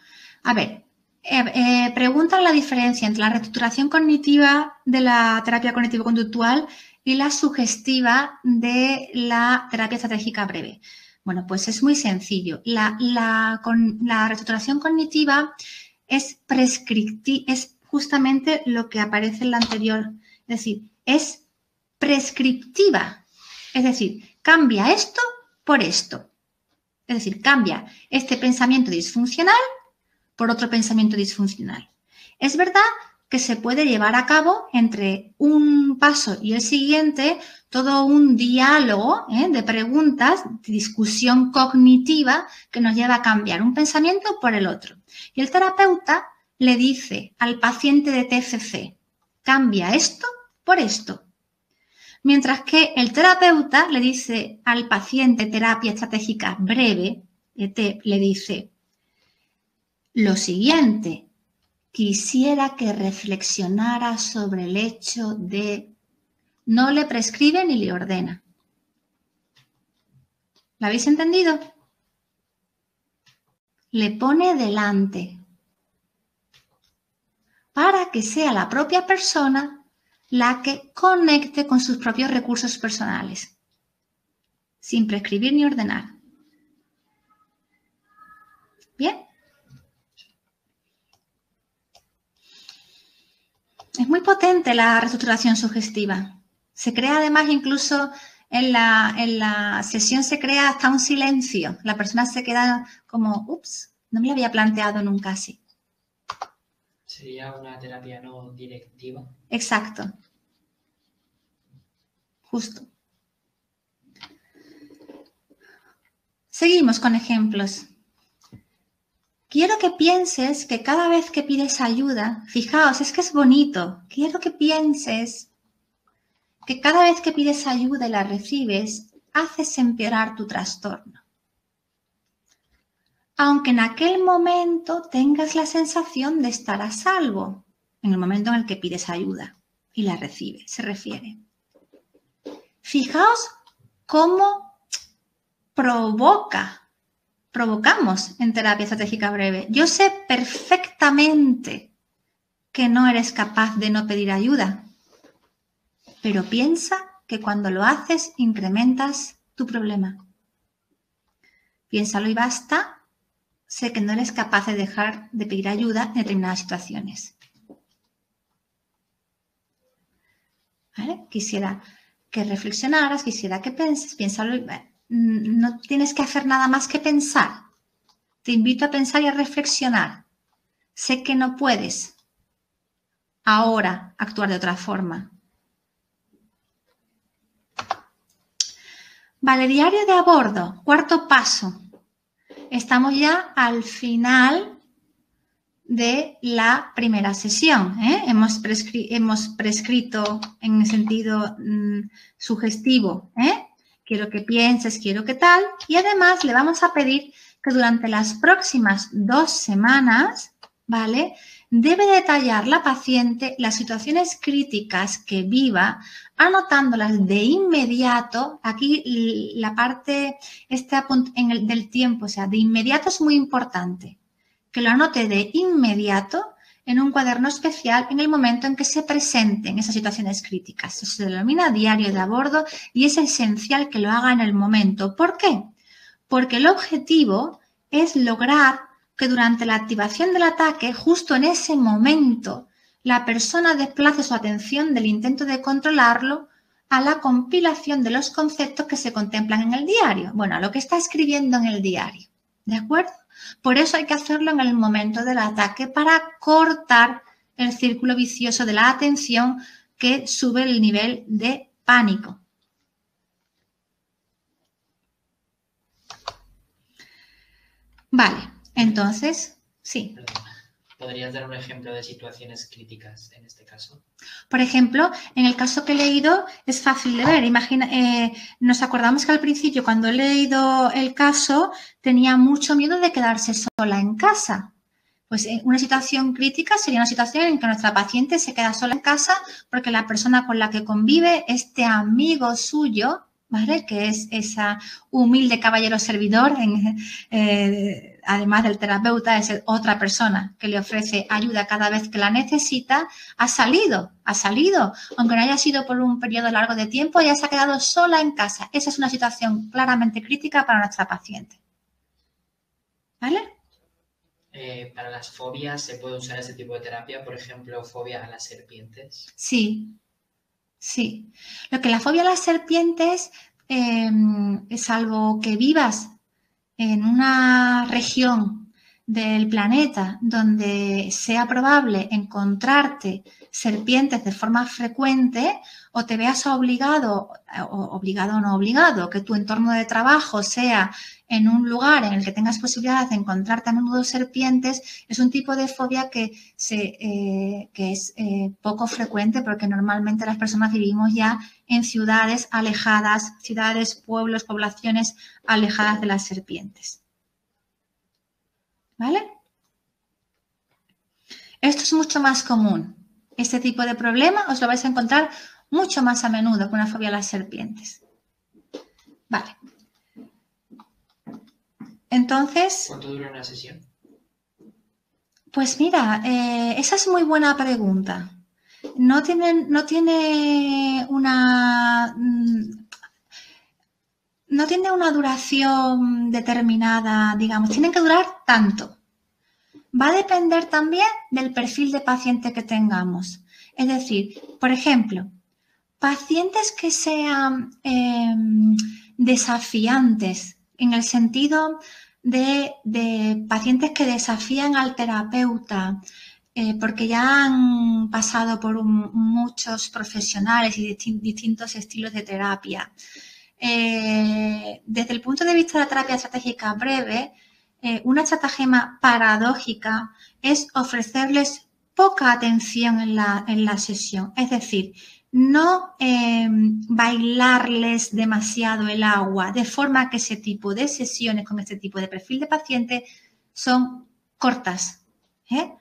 Speaker 1: A ver, eh, eh, preguntan la diferencia entre la reestructuración cognitiva de la terapia cognitivo-conductual y la sugestiva de la terapia estratégica breve. Bueno, pues es muy sencillo. La, la, la reestructuración cognitiva es prescriptiva, es justamente lo que aparece en la anterior. Es decir, es prescriptiva. Es decir, cambia esto por esto. Es decir, cambia este pensamiento disfuncional por otro pensamiento disfuncional. Es verdad que se puede llevar a cabo entre un paso y el siguiente todo un diálogo ¿eh? de preguntas, discusión cognitiva que nos lleva a cambiar un pensamiento por el otro. Y el terapeuta le dice al paciente de TCC, cambia esto por esto. Mientras que el terapeuta le dice al paciente terapia estratégica breve, le dice, lo siguiente, quisiera que reflexionara sobre el hecho de no le prescribe ni le ordena. ¿Lo habéis entendido? Le pone delante para que sea la propia persona la que conecte con sus propios recursos personales, sin prescribir ni ordenar. ¿Bien? Es muy potente la reestructuración sugestiva. Se crea además incluso en la, en la sesión se crea hasta un silencio. La persona se queda como, ups, no me lo había planteado nunca así.
Speaker 2: Sería una terapia no directiva.
Speaker 1: Exacto. Justo. Seguimos con ejemplos. Quiero que pienses que cada vez que pides ayuda, fijaos, es que es bonito, quiero que pienses que cada vez que pides ayuda y la recibes, haces empeorar tu trastorno. Aunque en aquel momento tengas la sensación de estar a salvo, en el momento en el que pides ayuda y la recibes, se refiere. Fijaos cómo provoca provocamos en terapia estratégica breve. Yo sé perfectamente que no eres capaz de no pedir ayuda, pero piensa que cuando lo haces incrementas tu problema. Piénsalo y basta. Sé que no eres capaz de dejar de pedir ayuda en determinadas situaciones. Quisiera que reflexionaras, quisiera que penses, piénsalo Mm, no tienes que hacer nada más que pensar. Te invito a pensar y a reflexionar. Sé que no puedes ahora actuar de otra forma. Vale, diario de a bordo, cuarto paso. Estamos ya al final de la primera sesión. ¿eh? Hemos, prescrito en sentido mm, sugestivo. ¿eh? quiero que pienses, quiero que tal. Y además le vamos a pedir que durante las próximas dos semanas, ¿vale? Debe detallar la paciente las situaciones críticas que viva, anotándolas de inmediato. Aquí la parte este en el, del tiempo, o sea, de inmediato es muy importante. Que lo anote de inmediato en un cuaderno especial en el momento en que se presenten esas situaciones críticas. Se denomina diario de a bordo y es esencial que lo haga en el momento. ¿Por qué? Porque el objetivo es lograr que durante la activación del ataque, justo en ese momento, la persona desplace su atención del intento de controlarlo a la compilación de los conceptos que se contemplan en el diario. Bueno, a lo que está escribiendo en el diario. ¿De acuerdo? Por eso hay que hacerlo en el momento del ataque para cortar el círculo vicioso de la atención que sube el nivel de pánico. Vale, entonces, sí.
Speaker 2: ¿Podrías dar un ejemplo de situaciones críticas en este caso?
Speaker 1: Por ejemplo, en el caso que he leído es fácil de ver. Imagina, eh, nos acordamos que al principio, cuando he leído el caso, tenía mucho miedo de quedarse sola en casa. Pues eh, una situación crítica sería una situación en que nuestra paciente se queda sola en casa porque la persona con la que convive, este amigo suyo, ¿vale? Que es esa humilde caballero servidor, eh, además del terapeuta, es otra persona que le ofrece ayuda cada vez que la necesita, ha salido, ha salido, aunque no haya sido por un periodo largo de tiempo, ya se ha quedado sola en casa. Esa es una situación claramente crítica para nuestra paciente. ¿Vale?
Speaker 2: Eh, para las fobias se puede usar ese tipo de terapia, por ejemplo, fobia a las serpientes.
Speaker 1: Sí, Sí. Lo que la fobia a las serpientes es algo que vivas en una región del planeta donde sea probable encontrarte serpientes de forma frecuente o te veas obligado, obligado o no obligado, que tu entorno de trabajo sea en un lugar en el que tengas posibilidad de encontrarte a menudo serpientes, es un tipo de fobia que, eh, es eh, poco frecuente porque normalmente las personas vivimos ya en ciudades alejadas, ciudades, pueblos, poblaciones alejadas de las serpientes. ¿Vale? Esto es mucho más común. Este tipo de problema os lo vais a encontrar mucho más a menudo que una fobia a las serpientes. Vale. Entonces...
Speaker 2: ¿Cuánto dura una sesión?
Speaker 1: Pues mira, eh, esa es muy buena pregunta. No tiene, no tiene una... Mm, no tiene una duración determinada, digamos, tienen que durar tanto. Va a depender también del perfil de paciente que tengamos. Es decir, por ejemplo, pacientes que sean em, desafiantes en el sentido de, pacientes que desafían al terapeuta eh, porque ya han pasado por muchos profesionales y distintos estilos de terapia. Eh, desde el punto de vista de la terapia estratégica breve, eh, una estratagema paradójica es ofrecerles poca atención en la, en la sesión. Es decir, no em, bailarles demasiado el agua, de forma que ese tipo de sesiones con este tipo de perfil de paciente son cortas. ¿eh?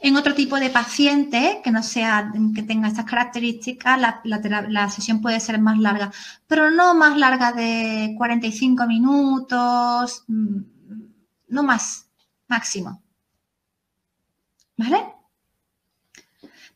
Speaker 1: En otro tipo de paciente que no sea, que tenga estas características, la, la, sesión puede ser más larga, pero no más larga de 45 minutos, mm, no más, máximo. ¿Vale?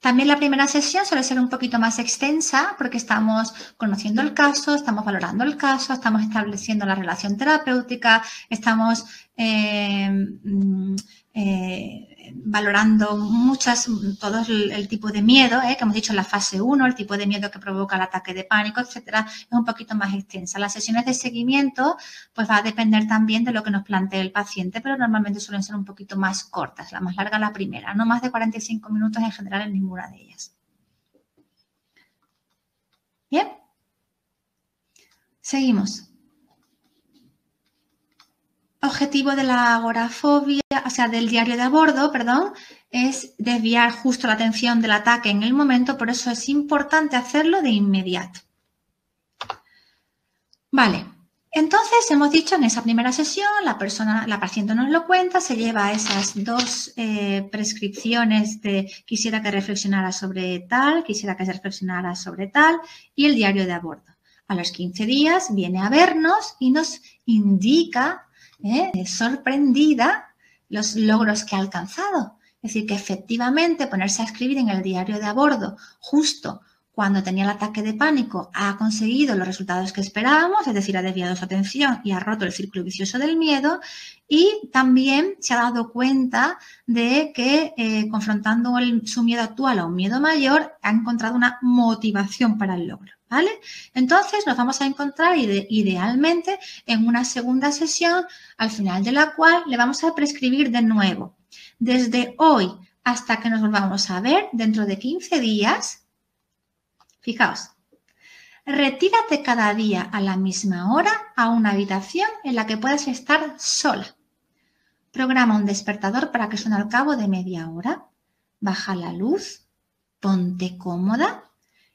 Speaker 1: También la primera sesión suele ser un poquito más extensa porque estamos conociendo el caso, estamos valorando el caso, estamos estableciendo la relación terapéutica, estamos eh, mm, eh, valorando muchas, todo el, tipo de miedo, ¿eh? que hemos dicho en la fase 1, el tipo de miedo que provoca el ataque de pánico, etcétera, es un poquito más extensa. Las sesiones de seguimiento, pues va a depender también de lo que nos plantee el paciente, pero normalmente suelen ser un poquito más cortas, la más larga la primera, no más de 45 minutos en general en ninguna de ellas. Bien. Seguimos objetivo de la agorafobia, o sea, del diario de a bordo, perdón, es desviar justo la atención del ataque en el momento, por eso es importante hacerlo de inmediato. Vale, entonces hemos dicho en esa primera sesión, la persona, la paciente nos lo cuenta, se lleva esas dos eh, prescripciones de quisiera que reflexionara sobre tal, quisiera que se reflexionara sobre tal y el diario de a bordo. A los 15 días viene a vernos y nos indica ¿eh? sorprendida los logros que ha alcanzado. Es decir, que efectivamente ponerse a escribir en el diario de a bordo justo cuando tenía el ataque de pánico ha conseguido los resultados que esperábamos, es decir, ha desviado su atención y ha roto el círculo vicioso del miedo y también se ha dado cuenta de que eh, confrontando su miedo actual a un miedo mayor ha encontrado una motivación para el logro. ¿Vale? Entonces nos vamos a encontrar idealmente en una segunda sesión al final de la cual le vamos a prescribir de nuevo. Desde hoy hasta que nos volvamos a ver dentro de 15 días, fijaos, retírate cada día a la misma hora a una habitación en la que puedas estar sola. Programa un despertador para que suene al cabo de media hora. Baja la luz, ponte cómoda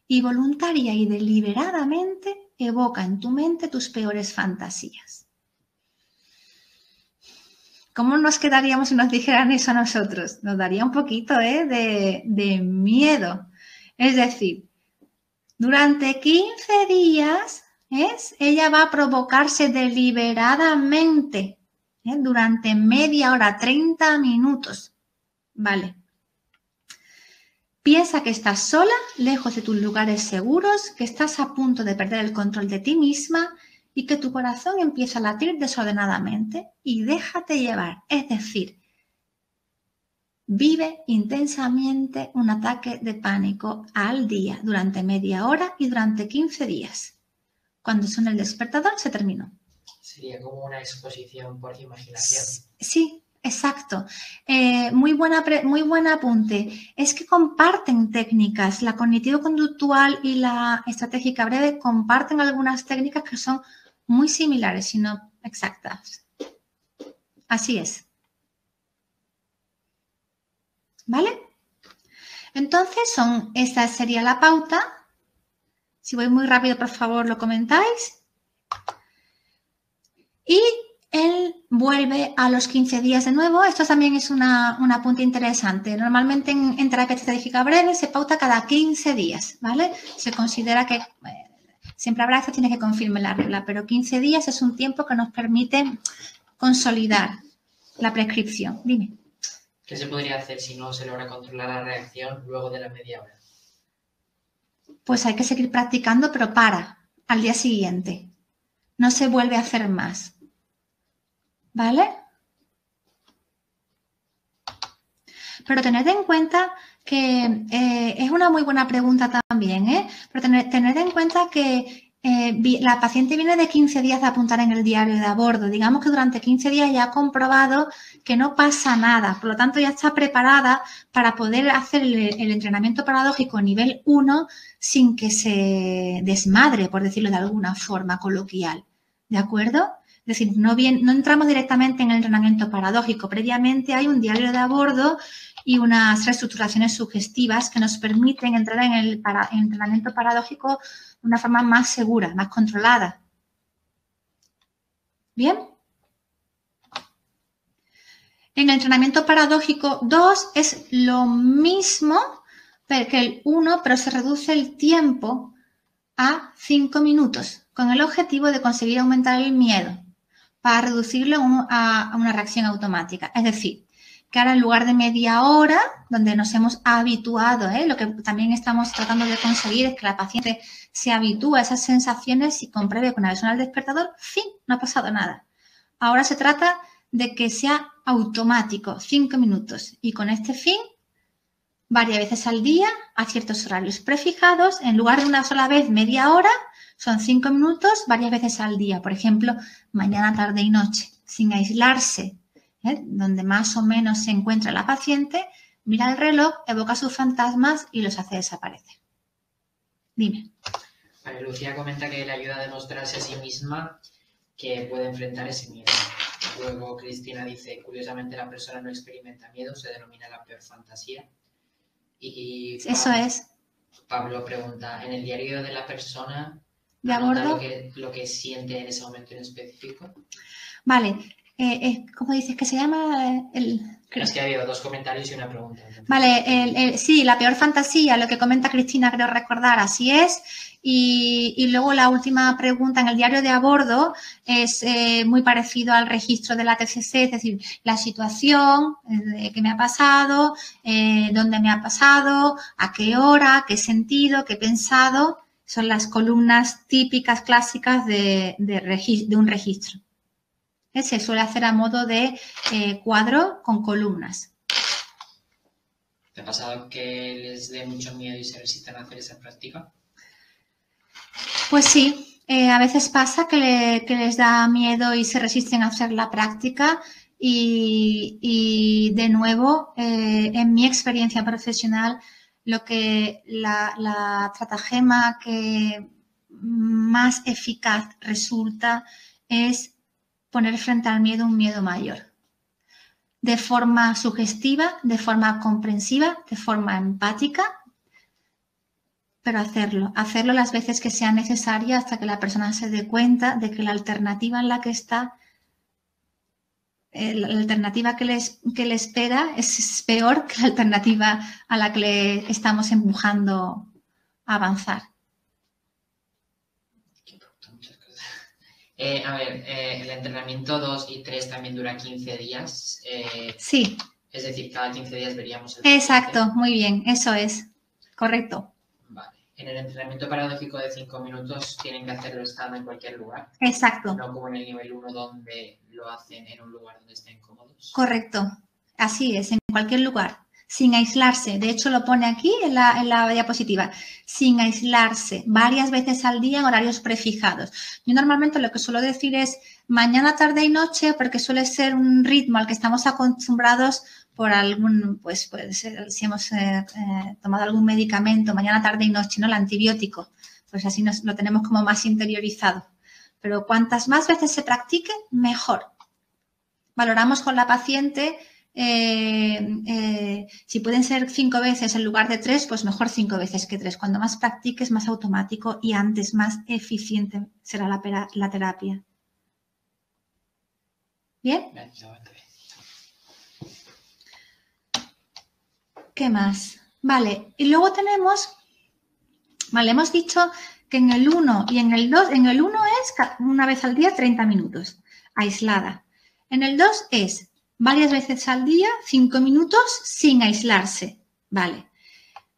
Speaker 1: y voluntaria y deliberadamente evoca en tu mente tus peores fantasías. ¿Cómo nos quedaríamos si nos dijeran eso a nosotros? Nos daría un poquito ¿eh? de, de miedo. Es decir, durante 15 días ¿es? ella va a provocarse deliberadamente ¿eh? durante media hora, 30 minutos. Vale. Piensa que estás sola, lejos de tus lugares seguros, que estás a punto de perder el control de ti misma y que tu corazón empieza a latir desordenadamente y déjate llevar. Es decir, vive intensamente un ataque de pánico al día durante media hora y durante 15 días. Cuando suena el despertador se terminó.
Speaker 2: Sería como una exposición por imaginación.
Speaker 1: Sí, Exacto. Eh, muy, buena, muy buen apunte. Es que comparten técnicas. La cognitivo-conductual y la estratégica breve comparten algunas técnicas que son muy similares, si no exactas. Así es. ¿Vale? Entonces, son, esta sería la pauta. Si voy muy rápido, por favor, lo comentáis. Y el vuelve a los 15 días de nuevo. Esto también es una, un apunte interesante. Normalmente en, terapia estratégica breve se pauta cada 15 días, ¿vale? Se considera que eh, siempre habrá esto, tiene que confirmar la regla, pero 15 días es un tiempo que nos permite consolidar la prescripción. Dime.
Speaker 2: ¿Qué se podría hacer si no se logra controlar la reacción luego de la media hora?
Speaker 1: Pues hay que seguir practicando, pero para, al día siguiente. No se vuelve a hacer más. ¿Vale? Pero tened en cuenta que eh, es una muy buena pregunta también, ¿eh? Pero tened, en cuenta que eh, la paciente viene de 15 días de apuntar en el diario de abordo. Digamos que durante 15 días ya ha comprobado que no pasa nada. Por lo tanto, ya está preparada para poder hacer el, entrenamiento paradójico nivel 1 sin que se desmadre, por decirlo de alguna forma coloquial. ¿De acuerdo? Es decir, no, no entramos directamente en el entrenamiento paradójico. Previamente hay un diario de abordo y unas reestructuraciones sugestivas que nos permiten entrar en el entrenamiento paradójico de una forma más segura, más controlada. ¿Bien? En el entrenamiento paradójico 2 es lo mismo que el 1, pero se reduce el tiempo a 5 minutos con el objetivo de conseguir aumentar el miedo para reducirlo a, una reacción automática. Es decir, ahora en lugar de media hora, donde nos hemos habituado, ¿eh? lo que también estamos tratando de conseguir es que la paciente se habitúe a esas sensaciones y compruebe con una vez al despertador, fin, no ha pasado nada. Ahora se trata de que sea automático, cinco minutos. Y con este fin, varias veces al día, a ciertos horarios prefijados, en lugar de una sola vez media hora, son cinco minutos varias veces al día, por ejemplo, mañana, tarde y noche, sin aislarse, ¿eh? donde más o menos se encuentra la paciente, mira el reloj, evoca sus fantasmas y los hace desaparecer. Dime.
Speaker 2: Lucía comenta que le ayuda a demostrarse a sí misma que puede enfrentar ese miedo. Luego Cristina dice, curiosamente la persona no experimenta miedo, se denomina la peor fantasía. Y
Speaker 1: Eso es.
Speaker 2: Pablo pregunta, ¿en el diario de la persona
Speaker 1: de.
Speaker 2: Lo que, lo que siente en ese momento en específico.
Speaker 1: Vale, eh, ¿cómo dices que se llama? El,
Speaker 2: Es que ha habido dos comentarios y una pregunta.
Speaker 1: Vale, sí, la peor fantasía, lo que comenta Cristina, creo recordar, así es. Y, luego la última pregunta en el diario de a bordo es eh, muy parecido al registro de la TCC, es decir, la situación eh, que me ha pasado, dónde me ha pasado, a qué hora, qué sentido, qué he pensado son las columnas típicas clásicas de, un registro. Se suele hacer a modo de eh, cuadro con columnas.
Speaker 2: ¿Te ha pasado que les dé mucho miedo y se resistan a hacer esa práctica?
Speaker 1: Pues sí, eh, a veces pasa que, les da miedo y se resisten a hacer la práctica y, de nuevo, eh, en mi experiencia profesional, lo que la, la estratagema que más eficaz resulta es poner frente al miedo un miedo mayor. De forma sugestiva, de forma comprensiva, de forma empática, pero hacerlo, hacerlo las veces que sea necesaria hasta que la persona se dé cuenta de que la alternativa en la que está eh, la alternativa que, le espera es peor que la alternativa a la que le estamos empujando a avanzar.
Speaker 2: Eh, a ver, eh, el entrenamiento 2 y 3 también dura 15 días.
Speaker 1: sí.
Speaker 2: Es decir, cada 15 días veríamos
Speaker 1: el. Exacto, muy bien, eso es. Correcto.
Speaker 2: Vale. En el entrenamiento paradójico de 5 minutos tienen que hacerlo estando en cualquier lugar.
Speaker 1: Exacto.
Speaker 2: No como en el nivel 1 donde lo hacen en un lugar donde estén cómodos.
Speaker 1: Correcto, así es, en cualquier lugar, sin aislarse. De hecho, lo pone aquí en la, diapositiva, sin aislarse, varias veces al día en horarios prefijados. Yo normalmente lo que suelo decir es mañana, tarde y noche, porque suele ser un ritmo al que estamos acostumbrados por algún, pues puede ser, si hemos eh, eh, tomado algún medicamento, mañana, tarde y noche, ¿no? El antibiótico, pues así nos, lo tenemos como más interiorizado pero cuantas más veces se practique, mejor. Valoramos con la paciente eh, eh, si pueden ser cinco veces en lugar de tres, pues mejor cinco veces que tres. Cuando más practiques, más automático y antes más eficiente será la, la terapia. ¿Bien? ¿Qué más? Vale, y luego tenemos, vale, hemos dicho que en el 1 y en el 2, en el 1 es una vez al día 30 minutos, aislada. En el 2 es varias veces al día, 5 minutos sin aislarse, ¿vale?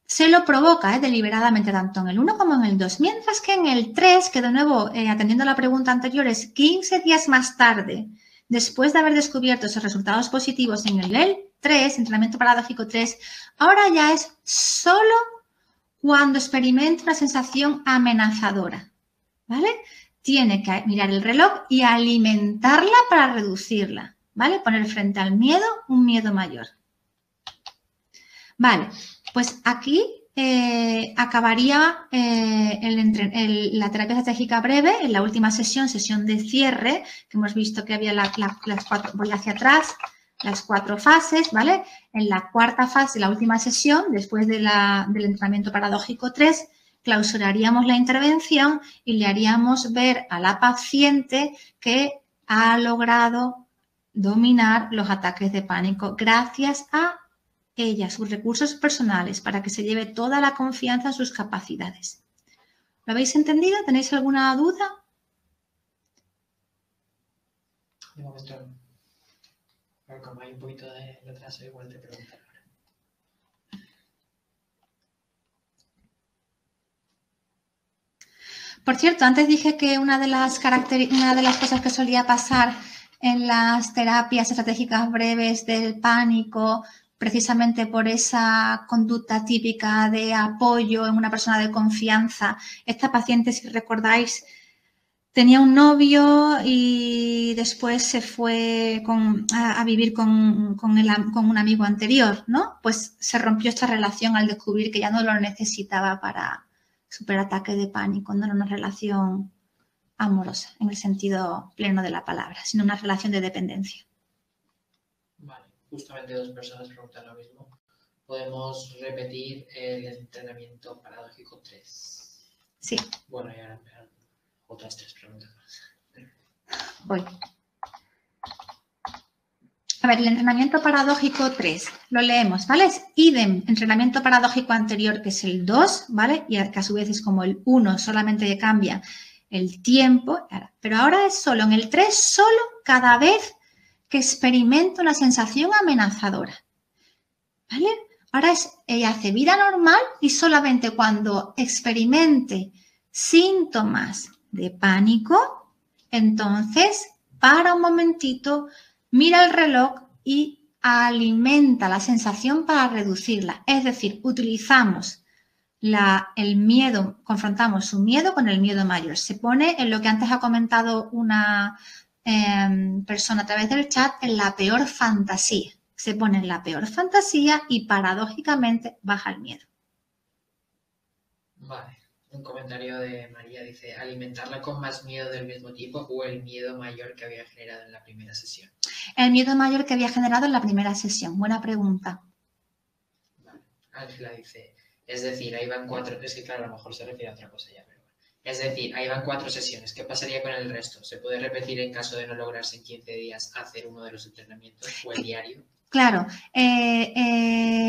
Speaker 1: Se lo provoca ¿eh? deliberadamente tanto en el 1 como en el 2, mientras que en el 3, que de nuevo, eh, atendiendo a la pregunta anterior, es 15 días más tarde, después de haber descubierto esos resultados positivos en el 3, entrenamiento paradójico 3, ahora ya es solo cuando experimenta una sensación amenazadora, ¿vale? Tiene que mirar el reloj y alimentarla para reducirla, ¿vale? Poner frente al miedo un miedo mayor. Vale, pues aquí eh, acabaría eh, la terapia estratégica breve en la última sesión, sesión de cierre, que hemos visto que había las cuatro, voy hacia atrás, las cuatro fases, ¿vale? En la cuarta fase, la última sesión, después del entrenamiento paradójico 3, clausuraríamos la intervención y le haríamos ver a la paciente que ha logrado dominar los ataques de pánico gracias a ella, sus recursos personales, para que se lleve toda la confianza en sus capacidades. ¿Lo habéis entendido? ¿Tenéis alguna duda? como hay un poquito de retraso, igual te preguntaré Por cierto, antes dije que una de las una de las cosas que solía pasar en las terapias estratégicas breves del pánico, precisamente por esa conducta típica de apoyo en una persona de confianza, esta paciente, si recordáis, tenía un novio y después se fue a, vivir con, con, un amigo anterior, ¿no? Pues se rompió esta relación al descubrir que ya no lo necesitaba para superataque de pánico, no era una relación amorosa en el sentido pleno de la palabra, sino una relación de dependencia.
Speaker 2: Vale, justamente dos personas preguntan lo mismo. Podemos repetir el entrenamiento paradójico 3.
Speaker 1: Sí.
Speaker 2: Bueno, y ahora otras tres preguntas
Speaker 1: Voy. A ver, el entrenamiento paradójico 3, lo leemos, ¿vale? Es idem, entrenamiento paradójico anterior, que es el 2, ¿vale? Y que a su vez es como el 1, solamente cambia el tiempo. Pero ahora es solo en el 3, solo cada vez que experimento una sensación amenazadora. ¿Vale? Ahora es, ella hace vida normal y solamente cuando experimente síntomas de pánico, entonces para un momentito, mira el reloj y alimenta la sensación para reducirla. Es decir, utilizamos la, el miedo, confrontamos su miedo con el miedo mayor. Se pone en lo que antes ha comentado una em, persona a través del chat, en la peor fantasía. Se pone en la peor fantasía y paradójicamente baja el miedo.
Speaker 2: Vale un comentario de María dice, alimentarla con más miedo del mismo tipo o el miedo mayor que había generado en la primera sesión.
Speaker 1: El miedo mayor que había generado en la primera sesión. Buena pregunta.
Speaker 2: Ángela dice, es decir, ahí van cuatro, es que claro, a lo mejor se refiere a otra cosa ya, pero Es decir, ahí van cuatro sesiones. ¿Qué pasaría con el resto? ¿Se puede repetir en caso de no lograrse en 15 días hacer uno de los entrenamientos o el diario?
Speaker 1: Claro, eh,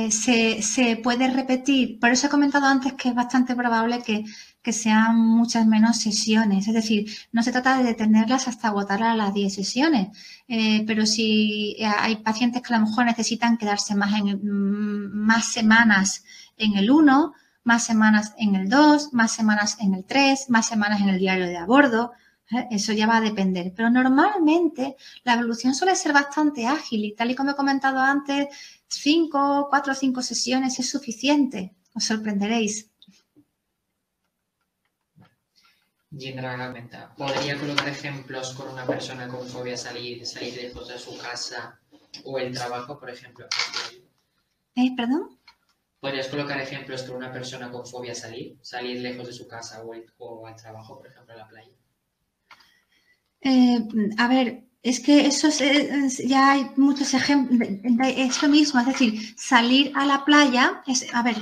Speaker 1: eh, se, puede repetir, por eso he comentado antes que es bastante probable que, sean muchas menos sesiones, es decir, no se trata de detenerlas hasta agotar a las 10 sesiones, eh, pero si hay pacientes que a lo mejor necesitan quedarse más, en, mm, más semanas en el 1, más semanas en el 2, más semanas en el 3, más semanas en el diario de a bordo, ¿eh? Eso ya va a depender. Pero normalmente la evolución suele ser bastante ágil y tal y como he comentado antes, cinco, cuatro o cinco sesiones es suficiente. Os sorprenderéis.
Speaker 2: Comenta, ¿podría colocar ejemplos con una persona con fobia a salir, salir lejos de su casa o el trabajo, por ejemplo?
Speaker 1: ¿Eh, ¿Perdón?
Speaker 2: ¿Podrías colocar ejemplos con una persona con fobia salir, salir lejos de su casa o, al trabajo, por ejemplo, a la playa?
Speaker 1: Eh, a ver, es que eso ya hay muchos ejemplos, es lo mismo, es decir, salir a la playa, es, a ver,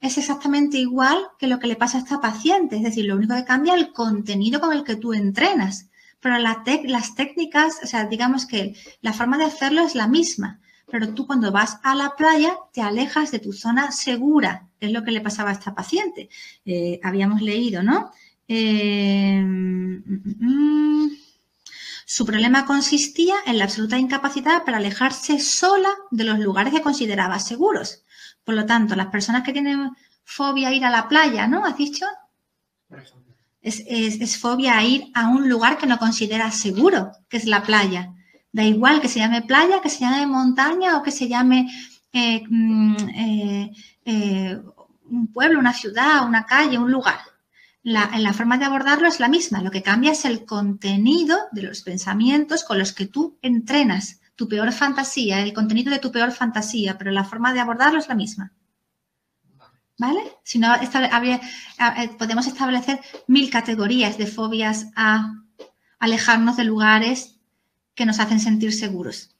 Speaker 1: es exactamente igual que lo que le pasa a esta paciente, es decir, lo único que cambia es el contenido con el que tú entrenas, pero las técnicas, o sea, digamos que la forma de hacerlo es la misma, pero tú cuando vas a la playa te alejas de tu zona segura, es lo que le pasaba a esta paciente. Eh, habíamos leído, ¿no? Eh, mm, mm, mm. su problema consistía en la absoluta incapacidad para alejarse sola de los lugares que consideraba seguros. Por lo tanto, las personas que tienen fobia a ir a la playa, ¿no? ¿Has dicho? Es, fobia a ir a un lugar que no considera seguro, que es la playa. Da igual que se llame playa, que se llame montaña o que se llame eh, mm, eh, eh, un pueblo, una ciudad, una calle, un lugar. La, forma de abordarlo es la misma. Lo que cambia es el contenido de los pensamientos con los que tú entrenas tu peor fantasía, el contenido de tu peor fantasía, pero la forma de abordarlo es la misma. ¿Vale? Si no, podemos establecer mil categorías de fobias a alejarnos de lugares que nos hacen sentir seguros.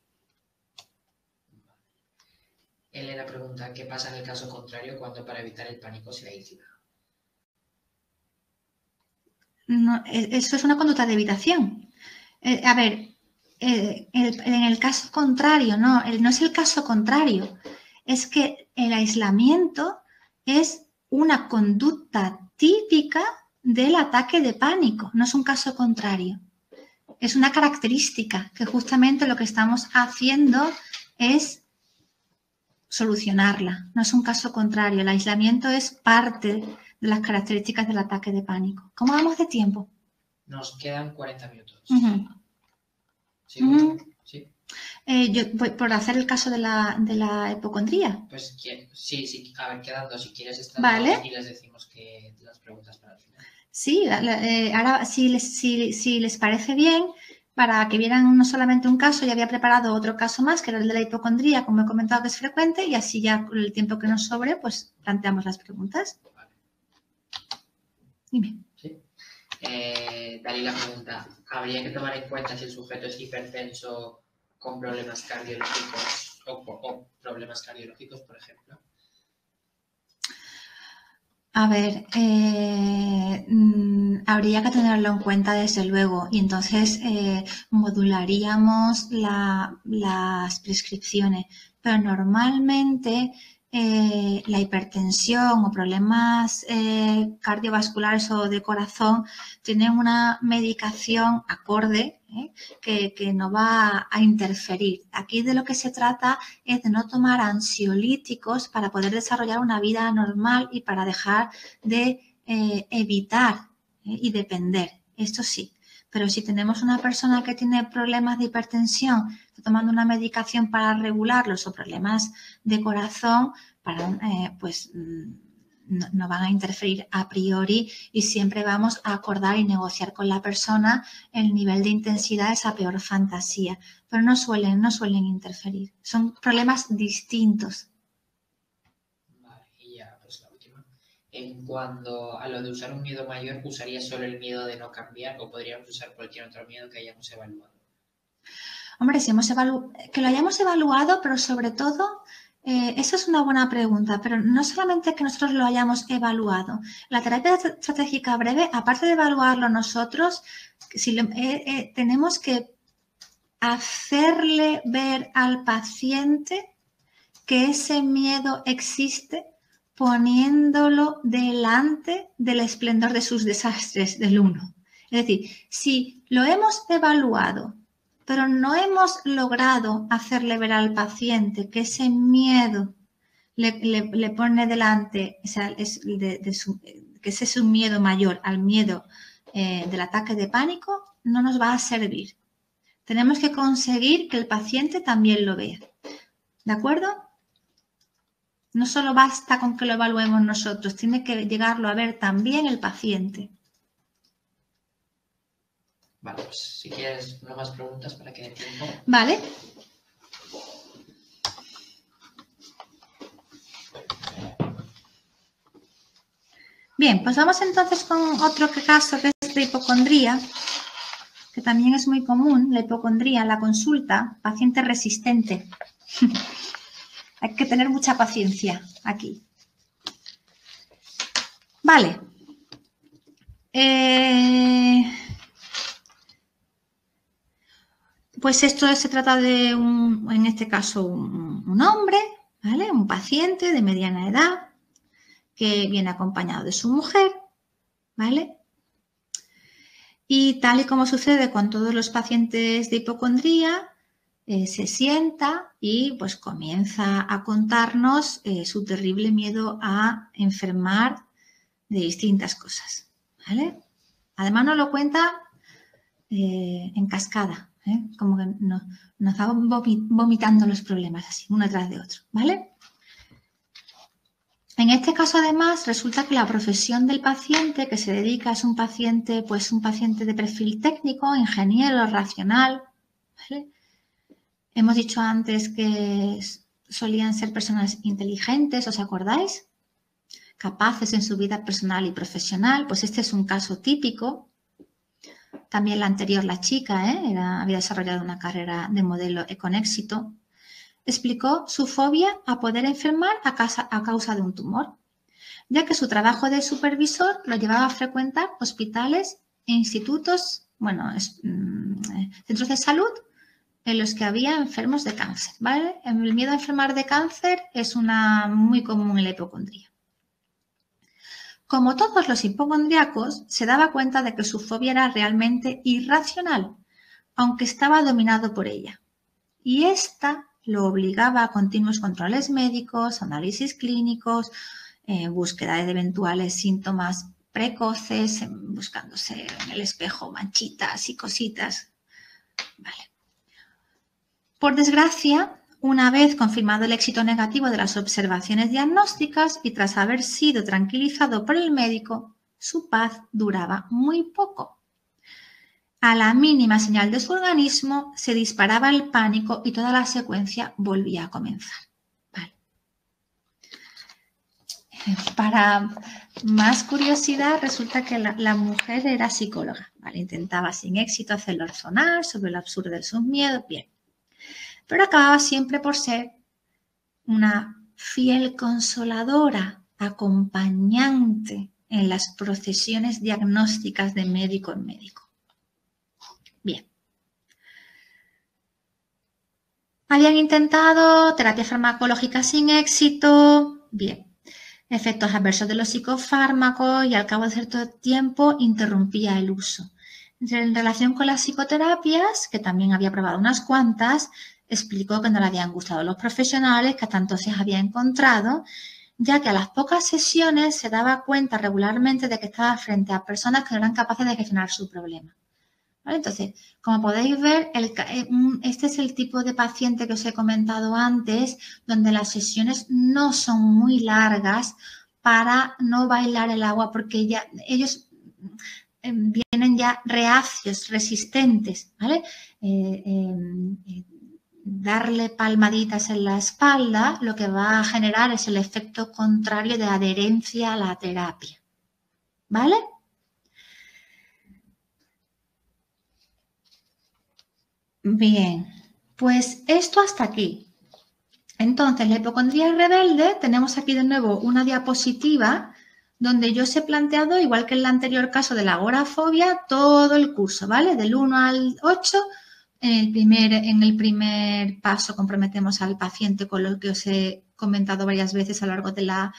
Speaker 2: Elena pregunta, ¿qué pasa en el caso contrario cuando para evitar el pánico se aísla?
Speaker 1: No, e, eso es una conducta de evitación. Eh, a ver, eh, en el caso contrario, no, no es el caso contrario, es que el aislamiento es una conducta típica del ataque de pánico, no es un caso contrario. Es una característica que justamente lo que estamos haciendo es solucionarla, no es un caso contrario. El aislamiento es parte de las características del ataque de pánico. ¿Cómo vamos de tiempo?
Speaker 2: Nos quedan 40 minutos.
Speaker 1: ¿Sí? ¿Sí? Eh, yo, por hacer el caso de la, de la hipocondría.
Speaker 2: Pues sí, sí, a ver, quedando, si quieres estar
Speaker 1: vale.
Speaker 2: y les decimos que las preguntas para el
Speaker 1: Sí, eh, ahora si les, si, si les parece bien, para que vieran no solamente un caso, ya había preparado otro caso más, que era el de la hipocondría, como he comentado que es frecuente, y así ya con el tiempo que nos sobre, pues planteamos las preguntas. Vale.
Speaker 2: Dime. Sí. Eh, Dalila pregunta, ¿habría que tomar en cuenta si el sujeto es hipertenso con problemas cardiológicos o, problemas cardiológicos, por ejemplo?
Speaker 1: A ver, eh, mm, habría que tenerlo en cuenta desde luego. Y entonces eh, modularíamos las prescripciones, pero normalmente eh, la hipertensión o problemas eh, cardiovasculares o de corazón tienen una medicación acorde ¿eh? que, no va a interferir. Aquí de lo que se trata es de no tomar ansiolíticos para poder desarrollar una vida normal y para dejar de evitar y depender. Esto sí. Pero si tenemos una persona que tiene problemas de hipertensión, está tomando una medicación para regularlos o problemas de corazón, para, eh, pues no, van a interferir a priori y siempre vamos a acordar y negociar con la persona el nivel de intensidad de esa peor fantasía. Pero no suelen, no suelen interferir. Son problemas distintos.
Speaker 2: Vale, y ya, pues la última. En cuanto a lo de usar un miedo mayor, ¿usaría solo el miedo de no cambiar o podríamos usar cualquier otro miedo que hayamos evaluado?
Speaker 1: Hombre, si hemos evaluado, que lo hayamos evaluado, pero sobre todo, eh, esa es una buena pregunta, pero no solamente que nosotros lo hayamos evaluado. La terapia estratégica breve, aparte de evaluarlo nosotros, eh, eh, tenemos que hacerle ver al paciente que ese miedo existe poniéndolo delante del esplendor de sus desastres del uno. Es decir, si lo hemos evaluado pero no hemos logrado hacerle ver al paciente que ese miedo le, pone delante, o sea, que ese es un miedo mayor al miedo eh, del ataque de pánico, no nos va a servir. Tenemos que conseguir que el paciente también lo vea. ¿De acuerdo? No solo basta con que lo evaluemos nosotros, tiene que llegarlo a ver también el paciente.
Speaker 2: Vale, pues si quieres no más preguntas para que dé tiempo.
Speaker 1: Vale. Bien, vamos entonces con otro caso que es de hipocondría, que también es muy común, la hipocondría, la consulta, paciente resistente. Hay que tener mucha paciencia aquí. Vale. Eh, pues esto se trata de un, en este caso, un, hombre, ¿vale? Un paciente de mediana edad que viene acompañado de su mujer, ¿vale? Y tal y como sucede con todos los pacientes de hipocondría, eh, se sienta y pues comienza a contarnos eh, su terrible miedo a enfermar de distintas cosas. ¿vale? Además nos lo cuenta eh, en cascada, como que nos, nos vomitando los problemas así, uno tras de otro. ¿vale? En este caso, además, resulta que la profesión del paciente que se dedica es un paciente, pues un paciente de perfil técnico, ingeniero, racional. Hemos dicho antes que solían ser personas inteligentes, ¿os acordáis? Capaces en su vida personal y profesional, pues este es un caso típico. También la anterior, la chica, ¿eh? había desarrollado una carrera de modelo con éxito. Explicó su fobia a poder enfermar a, a causa de un tumor, ya que su trabajo de supervisor lo llevaba a frecuentar hospitales e institutos, bueno, mm, centros de salud en los que había enfermos de cáncer, ¿vale? El miedo a enfermar de cáncer es una muy común en la hipocondría. Como todos los hipocondríacos, se daba cuenta de que su fobia era realmente irracional, aunque estaba dominado por ella. Y esta lo obligaba a continuos controles médicos, análisis clínicos, eh, búsqueda de eventuales síntomas precoces, buscándose en el espejo manchitas y cositas. Vale. Por desgracia, una vez confirmado el éxito negativo de las observaciones diagnósticas y tras haber sido tranquilizado por el médico, su paz duraba muy poco. A la mínima señal de su organismo se disparaba el pánico y toda la secuencia volvía a comenzar. Para más curiosidad, resulta que la, mujer era psicóloga. Intentaba sin éxito hacerlo razonar sobre lo absurdo de sus miedos. Bien, pero acababa siempre por ser una fiel consoladora, acompañante en las procesiones diagnósticas de médico en médico. Bien. Habían intentado terapia farmacológica sin éxito. Bien. Efectos adversos de los psicofármacos y al cabo de cierto tiempo interrumpía el uso. En relación con las psicoterapias, que también había probado unas cuantas, explicó que no le habían gustado los profesionales que hasta entonces había encontrado, ya que a las pocas sesiones se daba cuenta regularmente de que estaba frente a personas que no eran capaces de gestionar su problema. Entonces, como podéis ver, eh, este es el tipo de paciente que os he comentado antes, donde las sesiones no son muy largas para no bailar el agua, porque ya ellos em, vienen ya reacios, resistentes, ¿vale? Eh, em, eh, darle palmaditas en la espalda, lo que va a generar es el efecto contrario de adherencia a la terapia. ¿Vale? Bien, pues esto hasta aquí. Entonces, la hipocondría rebelde, tenemos aquí de nuevo una diapositiva donde yo os he planteado, igual que en el anterior caso de la agorafobia, todo el curso, ¿vale? Del 1 al 8 en el, primer, en el primer paso comprometemos al paciente con lo que os he comentado varias veces a lo largo de la,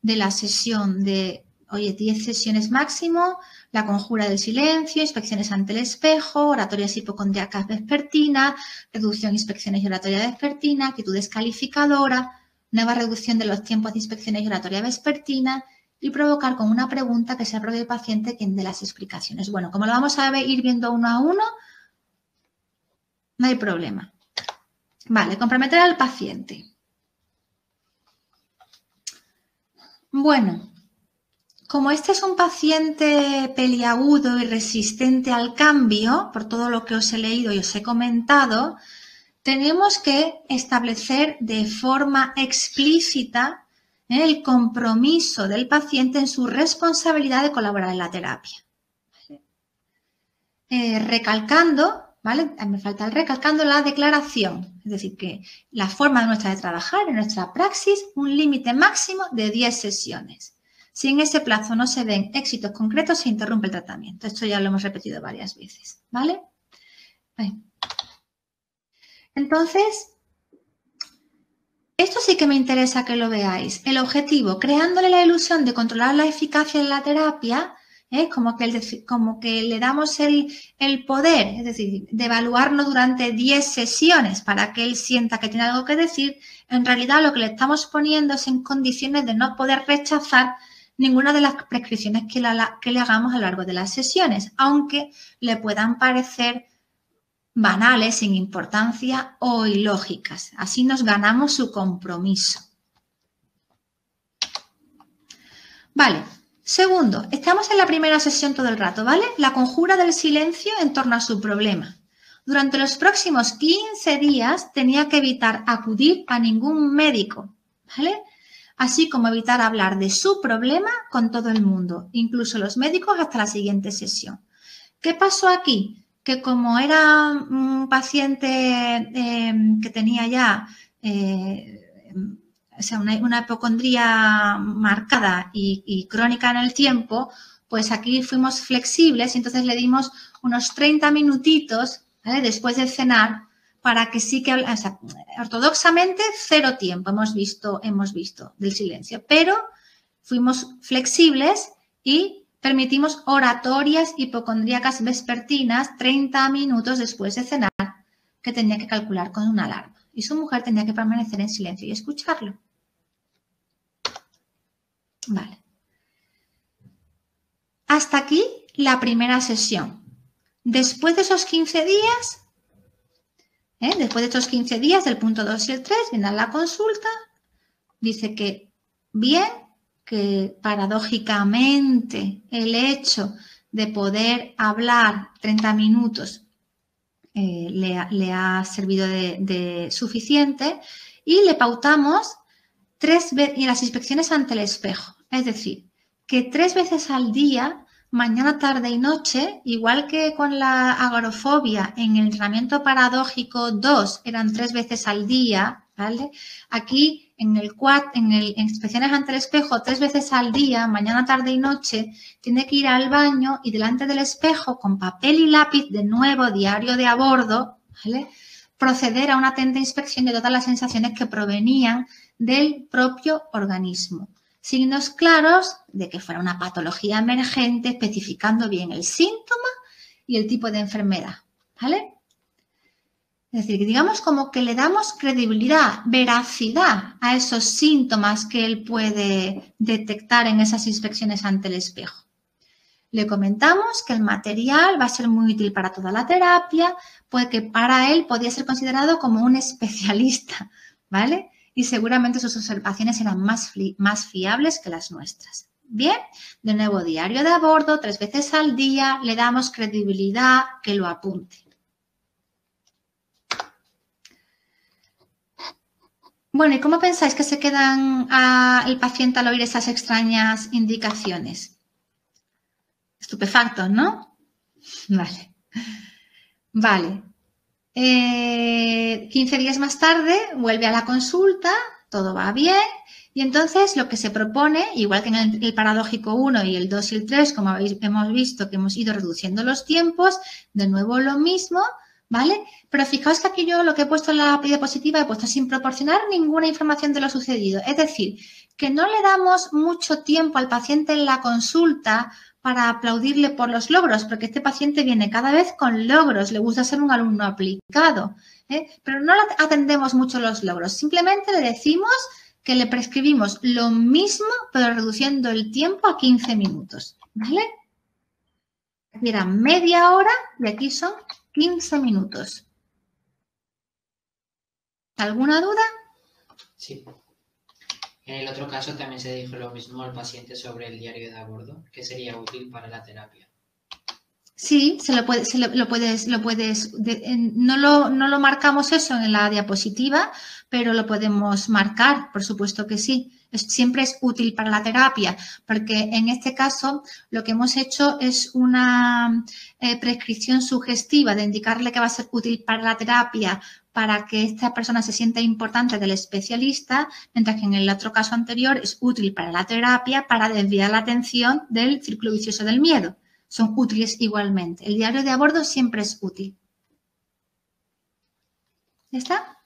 Speaker 1: de la sesión de, oye, 10 sesiones máximo, la conjura del silencio, inspecciones ante el espejo, oratorias hipocondriacas vespertinas, reducción inspecciones y oratoria vespertina, actitud descalificadora, nueva reducción de los tiempos de inspecciones y oratoria vespertina y provocar con una pregunta que sea propio del paciente quien dé las explicaciones. Bueno, como lo vamos a ir viendo uno a uno, no hay problema. Vale, comprometer al paciente. Bueno, como este es un paciente peliagudo y resistente al cambio, por todo lo que os he leído y os he comentado, tenemos que establecer de forma explícita el compromiso del paciente en su responsabilidad de colaborar en la terapia. Eh, recalcando ¿vale? Me falta el recalcando la declaración, es decir, que la forma nuestra de trabajar, en nuestra praxis, un límite máximo de 10 sesiones. Si en ese plazo no se den éxitos concretos, se interrumpe el tratamiento. Esto ya lo hemos repetido varias veces, ¿vale? Entonces, esto sí que me interesa que lo veáis. El objetivo, creándole la ilusión de controlar la eficacia de la terapia, ¿eh? como, que le damos el, el, poder, es decir, de evaluarlo durante 10 sesiones para que él sienta que tiene algo que decir, en realidad lo que le estamos poniendo es en condiciones de no poder rechazar ninguna de las prescripciones que, que le hagamos a lo largo de las sesiones, aunque le puedan parecer banales, sin importancia o ilógicas. Así nos ganamos su compromiso. Vale, Segundo, estamos en la primera sesión todo el rato, ¿vale? La conjura del silencio en torno a su problema. Durante los próximos 15 días tenía que evitar acudir a ningún médico, ¿vale? Así como evitar hablar de su problema con todo el mundo, incluso los médicos hasta la siguiente sesión. ¿Qué pasó aquí? Que como era un paciente eh, que tenía ya eh, o sea, una, hipocondría marcada y, crónica en el tiempo, pues aquí fuimos flexibles y entonces le dimos unos 30 minutitos después de cenar para que sí que, o ortodoxamente cero tiempo hemos visto, hemos visto del silencio, pero fuimos flexibles y permitimos oratorias hipocondríacas vespertinas 30 minutos después de cenar que tenía que calcular con una alarma y su mujer tenía que permanecer en silencio y escucharlo. Hasta aquí la primera sesión. Después de esos 15 días, ¿eh? después de estos 15 días del punto 2 y el 3, viene a la consulta, dice que bien, que paradójicamente el hecho de poder hablar 30 minutos eh, le, ha servido de, de, suficiente y le pautamos tres veces, y las inspecciones ante el espejo. Es decir, que tres veces al día, mañana, tarde y noche, igual que con la agorofobia en el entrenamiento paradójico 2 eran tres veces al día, ¿vale? Aquí en el en el en ante el espejo tres veces al día, mañana, tarde y noche, tiene que ir al baño y delante del espejo con papel y lápiz de nuevo, diario de a bordo, ¿vale? Proceder a una atenta inspección de todas las sensaciones que provenían del propio organismo signos claros de que fuera una patología emergente, especificando bien el síntoma y el tipo de enfermedad. ¿Vale? Es decir, digamos como que le damos credibilidad, veracidad a esos síntomas que él puede detectar en esas inspecciones ante el espejo. Le comentamos que el material va a ser muy útil para toda la terapia, pues que para él podía ser considerado como un especialista, ¿vale? Y seguramente sus observaciones eran más, más fiables que las nuestras. Bien, de nuevo diario de a bordo, tres veces al día, le damos credibilidad que lo apunte. Bueno, ¿y cómo pensáis que se quedan el paciente al oír esas extrañas indicaciones? Estupefactos, ¿no? Vale. Vale. 15 eh, días más tarde vuelve a la consulta, todo va bien, y entonces lo que se propone, igual que en el, paradójico 1 y el 2 y el 3, como hemos visto que hemos ido reduciendo los tiempos, de nuevo lo mismo, ¿vale? Pero fijaos que aquí yo lo que he puesto en la diapositiva he puesto sin proporcionar ninguna información de lo sucedido. Es decir, que no le damos mucho tiempo al paciente en la consulta para aplaudirle por los logros, porque este paciente viene cada vez con logros, le gusta ser un alumno aplicado, ¿eh? pero no atendemos mucho los logros, simplemente le decimos que le prescribimos lo mismo, pero reduciendo el tiempo a 15 minutos, ¿vale? Era media hora y aquí son 15 minutos. ¿Alguna duda?
Speaker 2: Sí. En el otro caso también se dijo lo mismo al paciente sobre el diario de abordo, que sería útil para la terapia.
Speaker 1: Sí, se lo, puede, se lo, puedes, lo puedes, no, lo, no lo marcamos eso en la diapositiva, pero lo podemos marcar, por supuesto que sí. siempre es útil para la terapia, porque en este caso lo que hemos hecho es una eh, prescripción sugestiva de indicarle que va a ser útil para la terapia para que esta persona se sienta importante del especialista, mientras que en el otro caso anterior es útil para la terapia para desviar la atención del círculo vicioso del miedo. Son útiles igualmente. El diario de a bordo siempre es útil. ¿Ya está?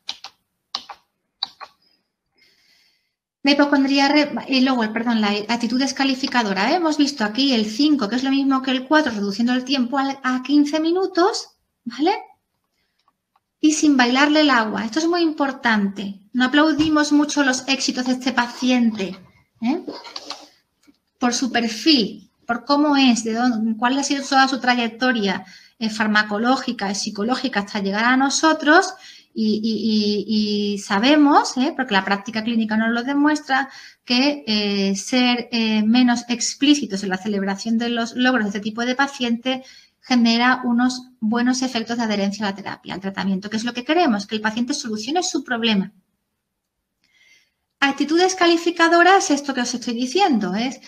Speaker 1: La hipocondría y luego, perdón, la actitud descalificadora. Hemos visto aquí el 5, que es lo mismo que el 4, reduciendo el tiempo a 15 minutos, ¿vale? Y sin bailarle el agua. Esto es muy importante. No aplaudimos mucho los éxitos de este paciente ¿eh? por su perfil, por cómo es, de dónde, cuál ha sido toda su trayectoria eh, farmacológica psicológica hasta llegar a nosotros y, sabemos, ¿eh? porque la práctica clínica nos lo demuestra, que eh, ser menos explícitos en la celebración de los logros de este tipo de paciente genera unos buenos efectos de adherencia a la terapia, al tratamiento, que es lo que queremos, que el paciente solucione su problema. Actitudes calificadoras, esto que os estoy diciendo, es,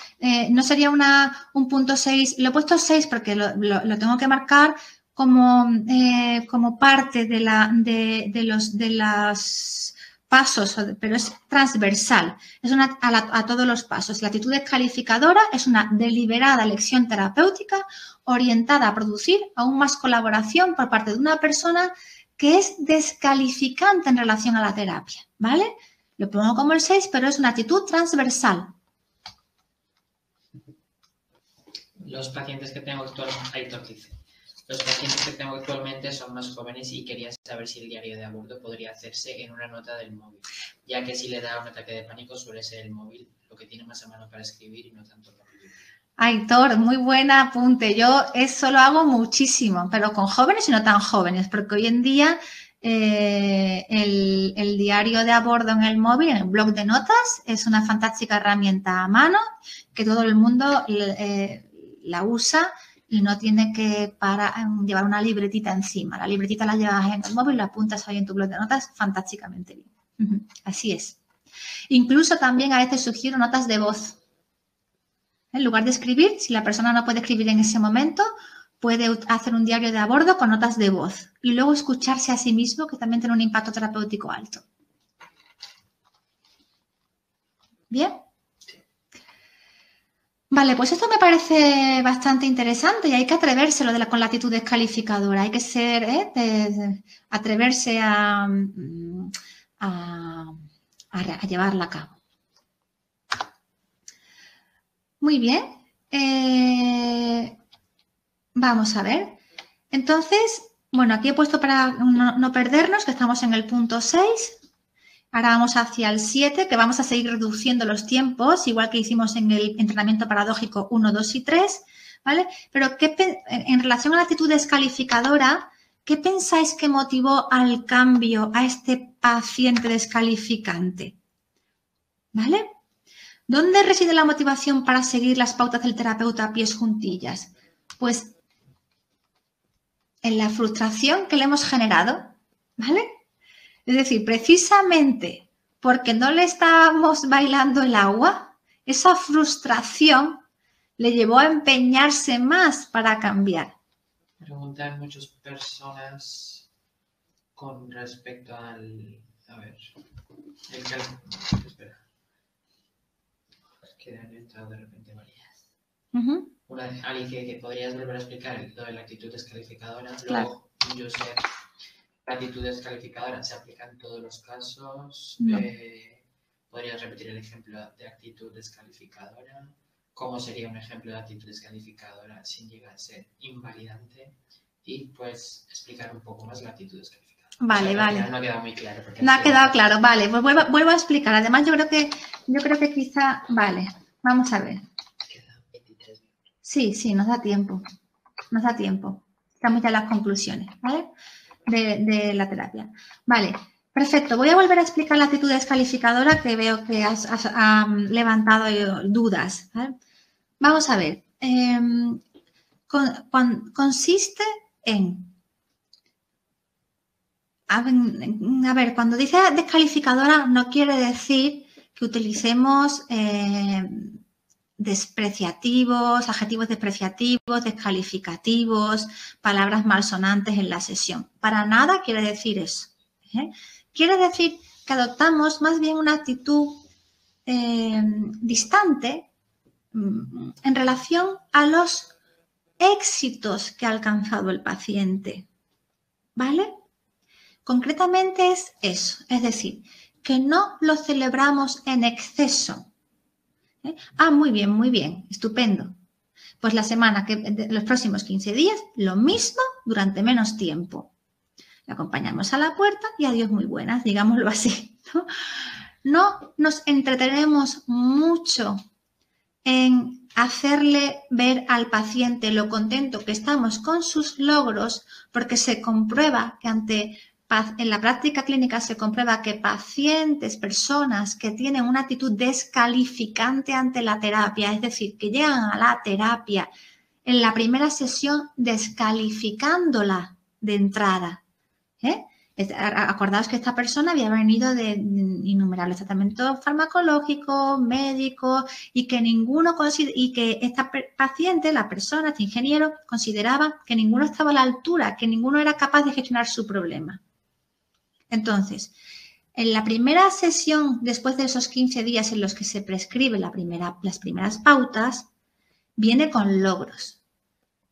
Speaker 1: no sería una, un punto 6, lo he puesto 6 porque lo tengo que marcar como, eh, como parte de, la, de, de los de las pasos, pero es transversal, es una, a, todos los pasos. La actitud calificadora es una deliberada elección terapéutica orientada a producir aún más colaboración por parte de una persona que es descalificante en relación a la terapia, ¿vale? Lo pongo como el 6, pero es una actitud transversal.
Speaker 2: Los pacientes que tengo actualmente, los pacientes que tengo actualmente son más jóvenes y quería saber si el diario de aborto podría hacerse en una nota del móvil, ya que si le da un ataque de pánico suele ser el móvil lo que tiene más a mano para escribir y no tanto para escribir.
Speaker 1: Aitor, muy buen apunte. Yo eso lo hago muchísimo, pero con jóvenes y no tan jóvenes, porque hoy en día eh, el, diario de abordo en el móvil, en el blog de notas, es una fantástica herramienta a mano que todo el mundo eh, la usa y no tiene que em, llevar una libretita encima. La libretita la llevas en el móvil, la apuntas ahí en tu blog de notas fantásticamente bien. Así es. Incluso también a veces sugiero notas de voz. En lugar de escribir, si la persona no puede escribir en ese momento, puede hacer un diario de abordo con notas de voz y luego escucharse a sí mismo, que también tiene un impacto terapéutico alto. ¿Bien? Vale, pues esto me parece bastante interesante y hay que atreverse lo de la, con la actitud descalificadora. Hay que ser, ¿eh? atreverse a, mm, a, llevarla a cabo. Muy bien. Eh, vamos a ver. Entonces, bueno, aquí he puesto para no, no perdernos que estamos en el punto 6. Ahora vamos hacia el 7, que vamos a seguir reduciendo los tiempos, igual que hicimos en el entrenamiento paradójico 1, 2 y 3, ¿vale? Pero ¿qué, en relación a la actitud descalificadora, ¿qué pensáis que motivó al cambio a este paciente descalificante? ¿Vale? ¿Dónde reside la motivación para seguir las pautas del terapeuta a pies juntillas? Pues en la frustración que le hemos generado, ¿vale? Es decir, precisamente porque no le estábamos bailando el agua, esa frustración le llevó a empeñarse más para cambiar.
Speaker 2: Preguntan muchas personas con respecto al... A ver, el cal... Espera. Es que han entrado de repente varias. Una, Alicia, que podrías volver a explicar lo de la actitud descalificadora. Luego, yo sé la actitud descalificadora se aplica en todos los casos. Eh, ¿Podrías repetir el ejemplo de actitud descalificadora? ¿Cómo sería un ejemplo de actitud descalificadora sin llegar a ser invalidante? Y pues explicar un poco más la actitud descalificadora.
Speaker 1: Vale, vale.
Speaker 2: No ha quedado muy claro.
Speaker 1: No ha quedado claro, vale. Pues vuelvo, a explicar. Además, yo creo que, yo creo que quizá, vale, vamos a ver. Sí, sí, nos da tiempo. Nos da tiempo. Estamos ya en las conclusiones, ¿vale? De, la terapia. Vale, perfecto. Voy a volver a explicar la actitud descalificadora que veo que has, levantado dudas. Vamos a ver. Em, consiste en a ver, cuando dice descalificadora no quiere decir que utilicemos em, despreciativos, adjetivos despreciativos, descalificativos, palabras malsonantes en la sesión. Para nada quiere decir eso. ¿eh? Quiere decir que adoptamos más bien una actitud eh, distante mm, en relación a los éxitos que ha alcanzado el paciente. ¿Vale? Concretamente es eso, es decir, que no lo celebramos en exceso. ¿Eh? Ah, muy bien, muy bien, estupendo. Pues la semana que, los próximos 15 días, lo mismo durante menos tiempo. Le acompañamos a la puerta y adiós muy buenas, digámoslo así. ¿no? no nos entretenemos mucho en hacerle ver al paciente lo contento que estamos con sus logros, porque se comprueba que ante en la práctica clínica se comprueba que pacientes, personas que tienen una actitud descalificante ante la terapia, es decir, que llegan a la terapia en la primera sesión descalificándola de entrada. ¿eh? Acordaos que esta persona había venido de innumerables tratamientos farmacológicos, médicos, y que ninguno y que esta paciente, la persona, este ingeniero, consideraba que ninguno estaba a la altura, que ninguno era capaz de gestionar su problema. Entonces, en la primera sesión, después de esos 15 días en los que se prescribe las primeras pautas, viene con logros.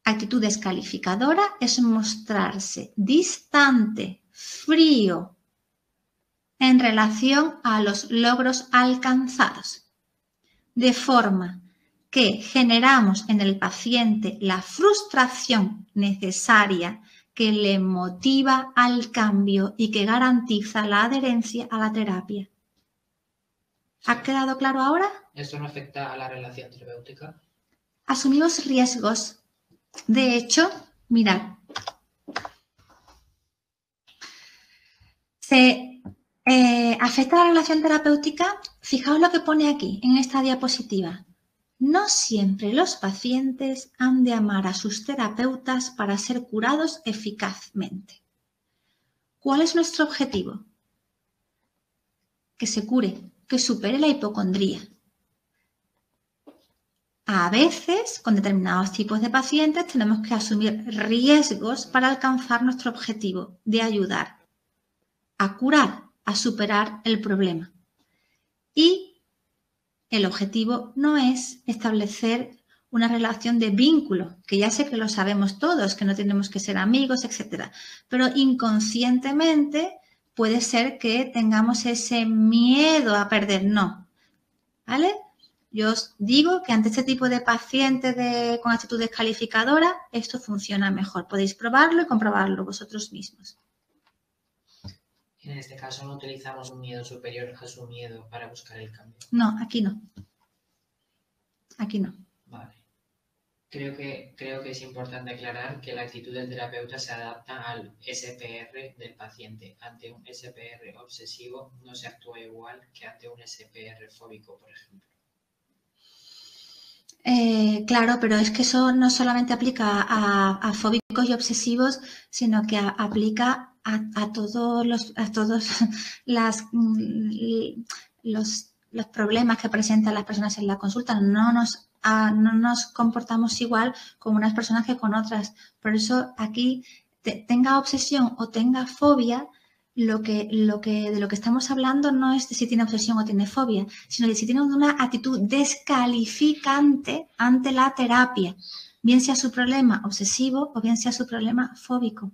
Speaker 1: Actitud descalificadora es mostrarse distante frío en relación a los logros alcanzados, de forma que generamos en el paciente la frustración necesaria que le motiva al cambio y que garantiza la adherencia a la terapia. ¿Ha quedado claro ahora?
Speaker 2: ¿Esto no afecta a la relación terapéutica?
Speaker 1: Asumimos riesgos. De hecho, mirad, Se eh, afecta la relación terapéutica. Fijaos lo que pone aquí en esta diapositiva. No siempre los pacientes han de amar a sus terapeutas para ser curados eficazmente. ¿Cuál es nuestro objetivo? Que se cure, que supere la hipocondría. A veces, con determinados tipos de pacientes, tenemos que asumir riesgos para alcanzar nuestro objetivo de ayudar a curar, a superar el problema. Y el objetivo no es establecer una relación de vínculo, que ya sé que lo sabemos todos, que no tenemos que ser amigos, etc. Pero inconscientemente puede ser que tengamos ese miedo a perder. No. ¿Vale? Yo os digo que ante este tipo de pacientes de, con actitudes calificadoras, esto funciona mejor. Podéis probarlo y comprobarlo vosotros mismos.
Speaker 2: En este caso no utilizamos un miedo superior a su miedo para buscar el cambio.
Speaker 1: No, aquí no. Aquí no.
Speaker 2: Vale. Creo que, creo que es importante aclarar que la actitud del terapeuta se adapta al SPR del paciente. Ante un SPR obsesivo no se actúa igual que ante un SPR fóbico, por ejemplo.
Speaker 1: Eh, claro, pero es que eso no solamente aplica a, fóbicos y obsesivos, sino que aplica a, todos los, a todos las, mm, los, los, problemas que presentan las personas en la consulta. No nos, no nos comportamos igual con unas personas que con otras. Por eso aquí, tenga obsesión o tenga fobia, lo que, lo que, de lo que estamos hablando no es de si tiene obsesión o tiene fobia, sino de si tiene una actitud descalificante ante la terapia, bien sea su problema obsesivo o bien sea su problema fóbico.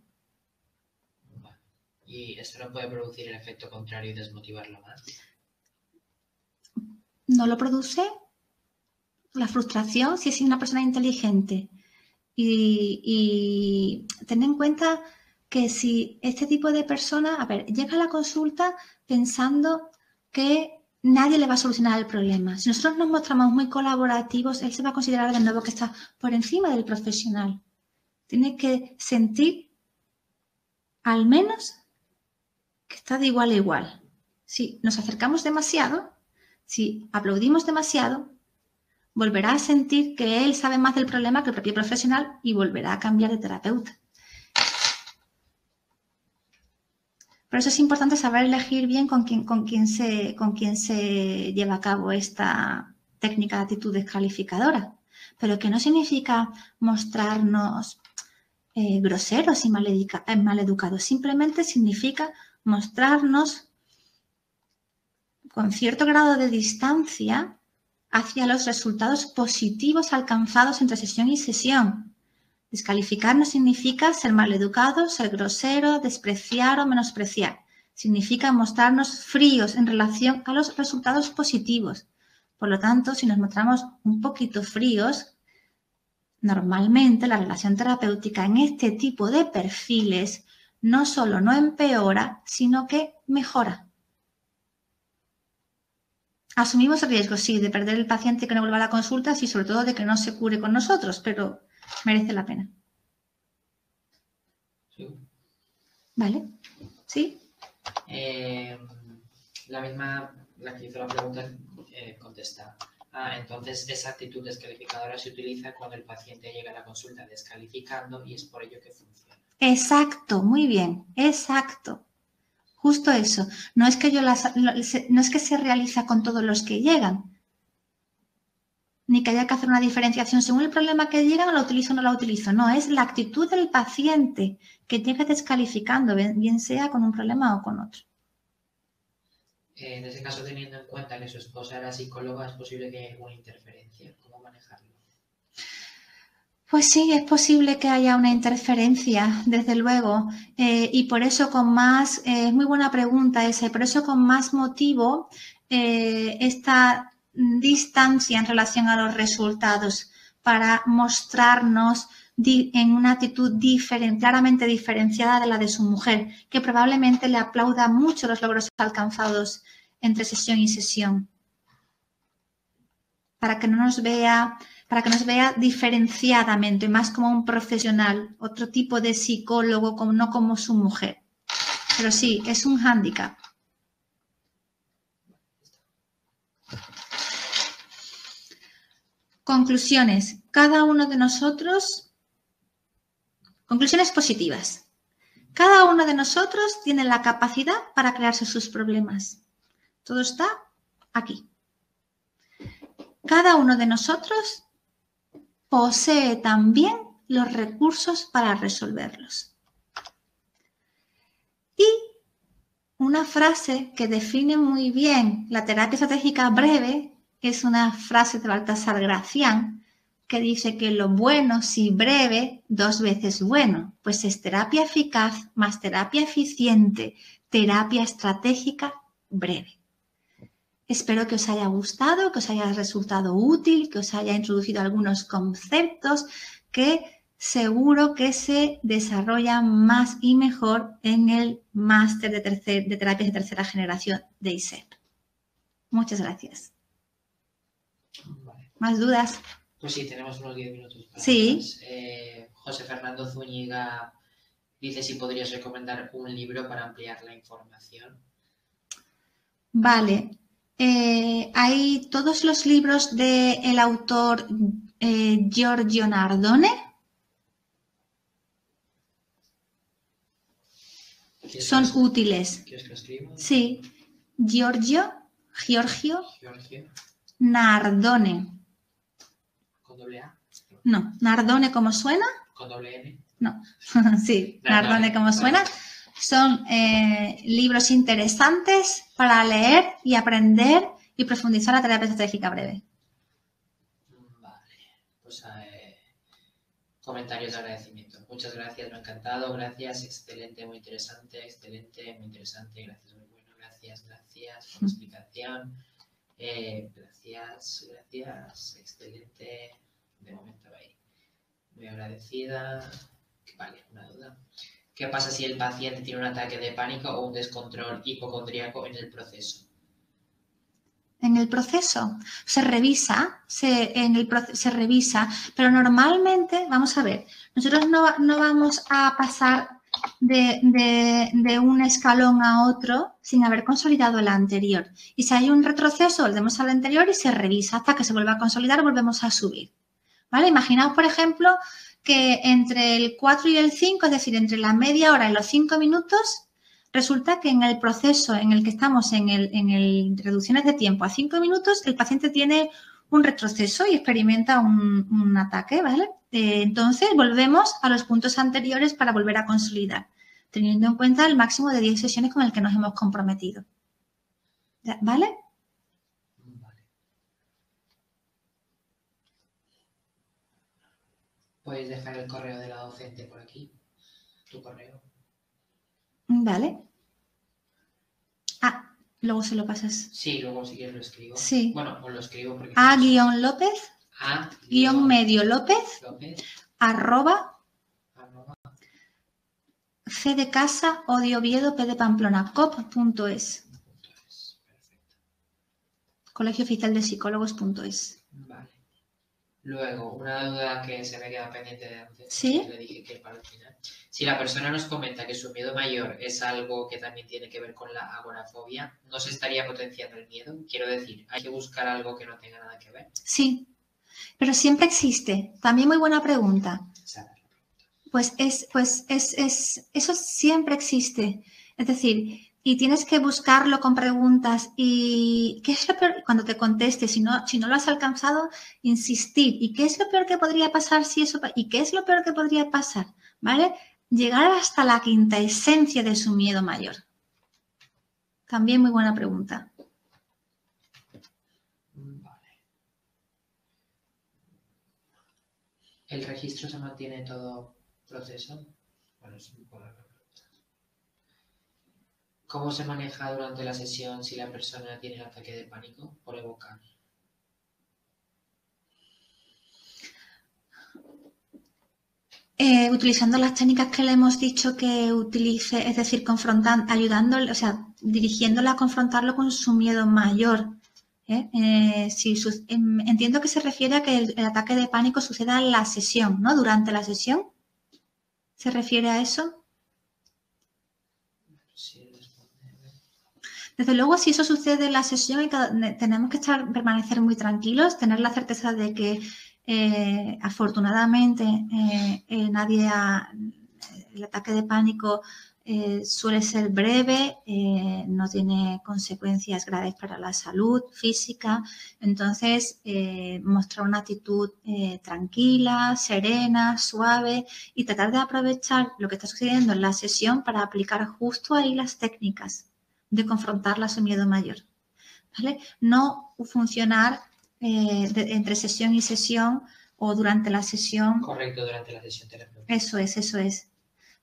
Speaker 2: ¿Y esto no puede producir el efecto contrario y desmotivarlo más?
Speaker 1: No lo produce la frustración si es una persona inteligente. Y, y ten en cuenta que si este tipo de persona, a ver, llega a la consulta pensando que nadie le va a solucionar el problema. Si nosotros nos mostramos muy colaborativos, él se va a considerar de nuevo que está por encima del profesional. Tiene que sentir al menos que está de igual a igual. Si nos acercamos demasiado, si aplaudimos demasiado, volverá a sentir que él sabe más del problema que el propio profesional y volverá a cambiar de terapeuta. Por eso es importante saber elegir bien con quién, con quién, se, con quién se lleva a cabo esta técnica de actitud descalificadora, pero que no significa mostrarnos eh, groseros y eh, maleducados, simplemente significa mostrarnos con cierto grado de distancia hacia los resultados positivos alcanzados entre sesión y sesión. Descalificar no significa ser maleducado, ser grosero, despreciar o menospreciar. Significa mostrarnos fríos en relación a los resultados positivos. Por lo tanto, si nos mostramos un poquito fríos, normalmente la relación terapéutica en este tipo de perfiles no solo no empeora, sino que mejora. Asumimos el riesgo, sí, de perder el paciente que no vuelva a la consulta, y sobre todo de que no se cure con nosotros, pero merece la pena.
Speaker 2: Sí.
Speaker 1: ¿Vale? ¿Sí?
Speaker 2: Eh, la misma, la que hizo la pregunta, eh, contesta. Ah, entonces esa actitud descalificadora se utiliza cuando el paciente llega a la consulta descalificando y es por ello que funciona.
Speaker 1: Exacto, muy bien, exacto. Justo eso. No es que yo las, no es que se realiza con todos los que llegan, ni que haya que hacer una diferenciación según el problema que llegan, lo utilizo o no lo utilizo. No, es la actitud del paciente que llega descalificando, bien sea con un problema o con otro.
Speaker 2: En ese caso, teniendo en cuenta que su esposa era psicóloga, ¿es posible que haya alguna interferencia?
Speaker 1: Pues sí, es posible que haya una interferencia, desde luego, eh, y por eso con más, eh, es muy buena pregunta esa, y por eso con más motivo eh, esta distancia en relación a los resultados para mostrarnos en una actitud claramente diferenciada de la de su mujer, que probablemente le aplauda mucho los logros alcanzados entre sesión y sesión. Para que no nos vea, para que nos vea diferenciadamente, más como un profesional, otro tipo de psicólogo, no como su mujer. Pero sí, es un hándicap. Conclusiones. Cada uno de nosotros, conclusiones positivas. Cada uno de nosotros tiene la capacidad para crearse sus problemas. Todo está aquí. Cada uno de nosotros posee también los recursos para resolverlos. Y una frase que define muy bien la terapia estratégica breve es una frase de Baltasar Gracián que dice que lo bueno, si breve, dos veces bueno, pues es terapia eficaz más terapia eficiente, terapia estratégica breve. Espero que os haya gustado, que os haya resultado útil, que os haya introducido algunos conceptos que seguro que se desarrollan más y mejor en el máster de, de terapias de tercera generación de ISEP. Muchas gracias. ¿Más dudas?
Speaker 2: Pues sí, tenemos unos 10 minutos.
Speaker 1: sí.
Speaker 2: Eh, José Fernando Zúñiga dice si podrías recomendar un libro para ampliar la información.
Speaker 1: Vale. Eh, hay todos los libros del autor eh, Giorgio Nardone. Son útiles.
Speaker 2: ¿Quieres que lo escriba?
Speaker 1: Sí. Giorgio, Giorgio,
Speaker 2: Giorgio.
Speaker 1: Nardone.
Speaker 2: ¿Con doble A?
Speaker 1: No, Nardone como suena.
Speaker 2: ¿Con doble N?
Speaker 1: No, sí, Nardone como suena. Son eh, libros interesantes para leer y aprender y profundizar la terapia estratégica breve.
Speaker 2: Vale, pues eh, comentarios de agradecimiento. Muchas gracias, me ha encantado, gracias, excelente, muy interesante, excelente, muy interesante, gracias, muy bueno, gracias, gracias por la explicación. Eh, gracias, gracias, excelente. De momento ahí. Muy agradecida. Vale, una duda. ¿Qué pasa si el paciente tiene un ataque de pánico o un descontrol hipocondríaco en el proceso?
Speaker 1: En el proceso se revisa, se, en el se revisa, pero normalmente, vamos a ver, nosotros no, no vamos a pasar de, un escalón a otro sin haber consolidado el anterior. Y si hay un retroceso, volvemos al anterior y se revisa hasta que se vuelva a consolidar, volvemos a subir. ¿Vale? Imaginaos, por ejemplo, que entre el 4 y el 5, es decir, entre la media hora y los 5 minutos, resulta que en el proceso en el que estamos en el, en el reducciones de tiempo a 5 minutos, el paciente tiene un retroceso y experimenta un, ataque, ¿vale? Eh, entonces volvemos a los puntos anteriores para volver a consolidar, teniendo en cuenta el máximo de 10 sesiones con el que nos hemos comprometido. ¿Vale?
Speaker 2: Puedes dejar el correo de la docente por aquí. Tu correo.
Speaker 1: Vale. Ah, luego se lo pasas.
Speaker 2: Sí, luego si quieres lo escribo.
Speaker 1: Sí.
Speaker 2: Bueno, os lo escribo porque...
Speaker 1: A guion López,
Speaker 2: A
Speaker 1: guion medio López,
Speaker 2: López,
Speaker 1: arroba
Speaker 2: arroba,
Speaker 1: C de casa, o de Oviedo, P de Pamplona, cop.es, colegio oficial de psicólogos.es.
Speaker 2: Luego, una duda que se me queda pendiente de antes.
Speaker 1: Sí.
Speaker 2: que Le dije que para el final. Si la persona nos comenta que su miedo mayor es algo que también tiene que ver con la agorafobia, ¿no se estaría potenciando el miedo? Quiero decir, hay que buscar algo que no tenga nada que ver.
Speaker 1: Sí, pero siempre existe. También muy buena pregunta. Pues es, pues es, es, eso siempre existe. Es decir, y tienes que buscarlo con preguntas y ¿qué es lo peor? Cuando te conteste, si no, si no lo has alcanzado, insistir. ¿Y qué es lo peor que podría pasar si eso ¿Y qué es lo peor que podría pasar? ¿Vale? Llegar hasta la quinta esencia de su miedo mayor. También muy buena pregunta.
Speaker 2: Vale. ¿El registro se mantiene todo proceso? Bueno, es un poco la pregunta. ¿Cómo se maneja durante la sesión si la persona tiene ataque de pánico por evocar?
Speaker 1: Eh, utilizando las técnicas que le hemos dicho que utilice, es decir, confrontando, ayudándole, o sea, dirigiéndola a confrontarlo con su miedo mayor. ¿eh? Eh, si em, entiendo que se refiere a que el, el ataque de pánico suceda en la sesión, ¿no? Durante la sesión. ¿Se refiere a eso?
Speaker 2: Sí, responde.
Speaker 1: Desde luego, si eso sucede en la sesión, tenemos que estar, permanecer muy tranquilos, tener la certeza de que eh, afortunadamente eh, eh, nadie el ataque de pánico suele ser breve, no tiene consecuencias graves para la salud física, entonces mostrar una actitud tranquila, serena, suave y tratar de aprovechar lo que está sucediendo en la sesión para aplicar justo ahí las técnicas de confrontarla a su miedo mayor. ¿vale? No funcionar eh, de- entre sesión y sesión o durante la sesión.
Speaker 2: Correcto, durante la sesión terapéutica.
Speaker 1: Eso es, eso es.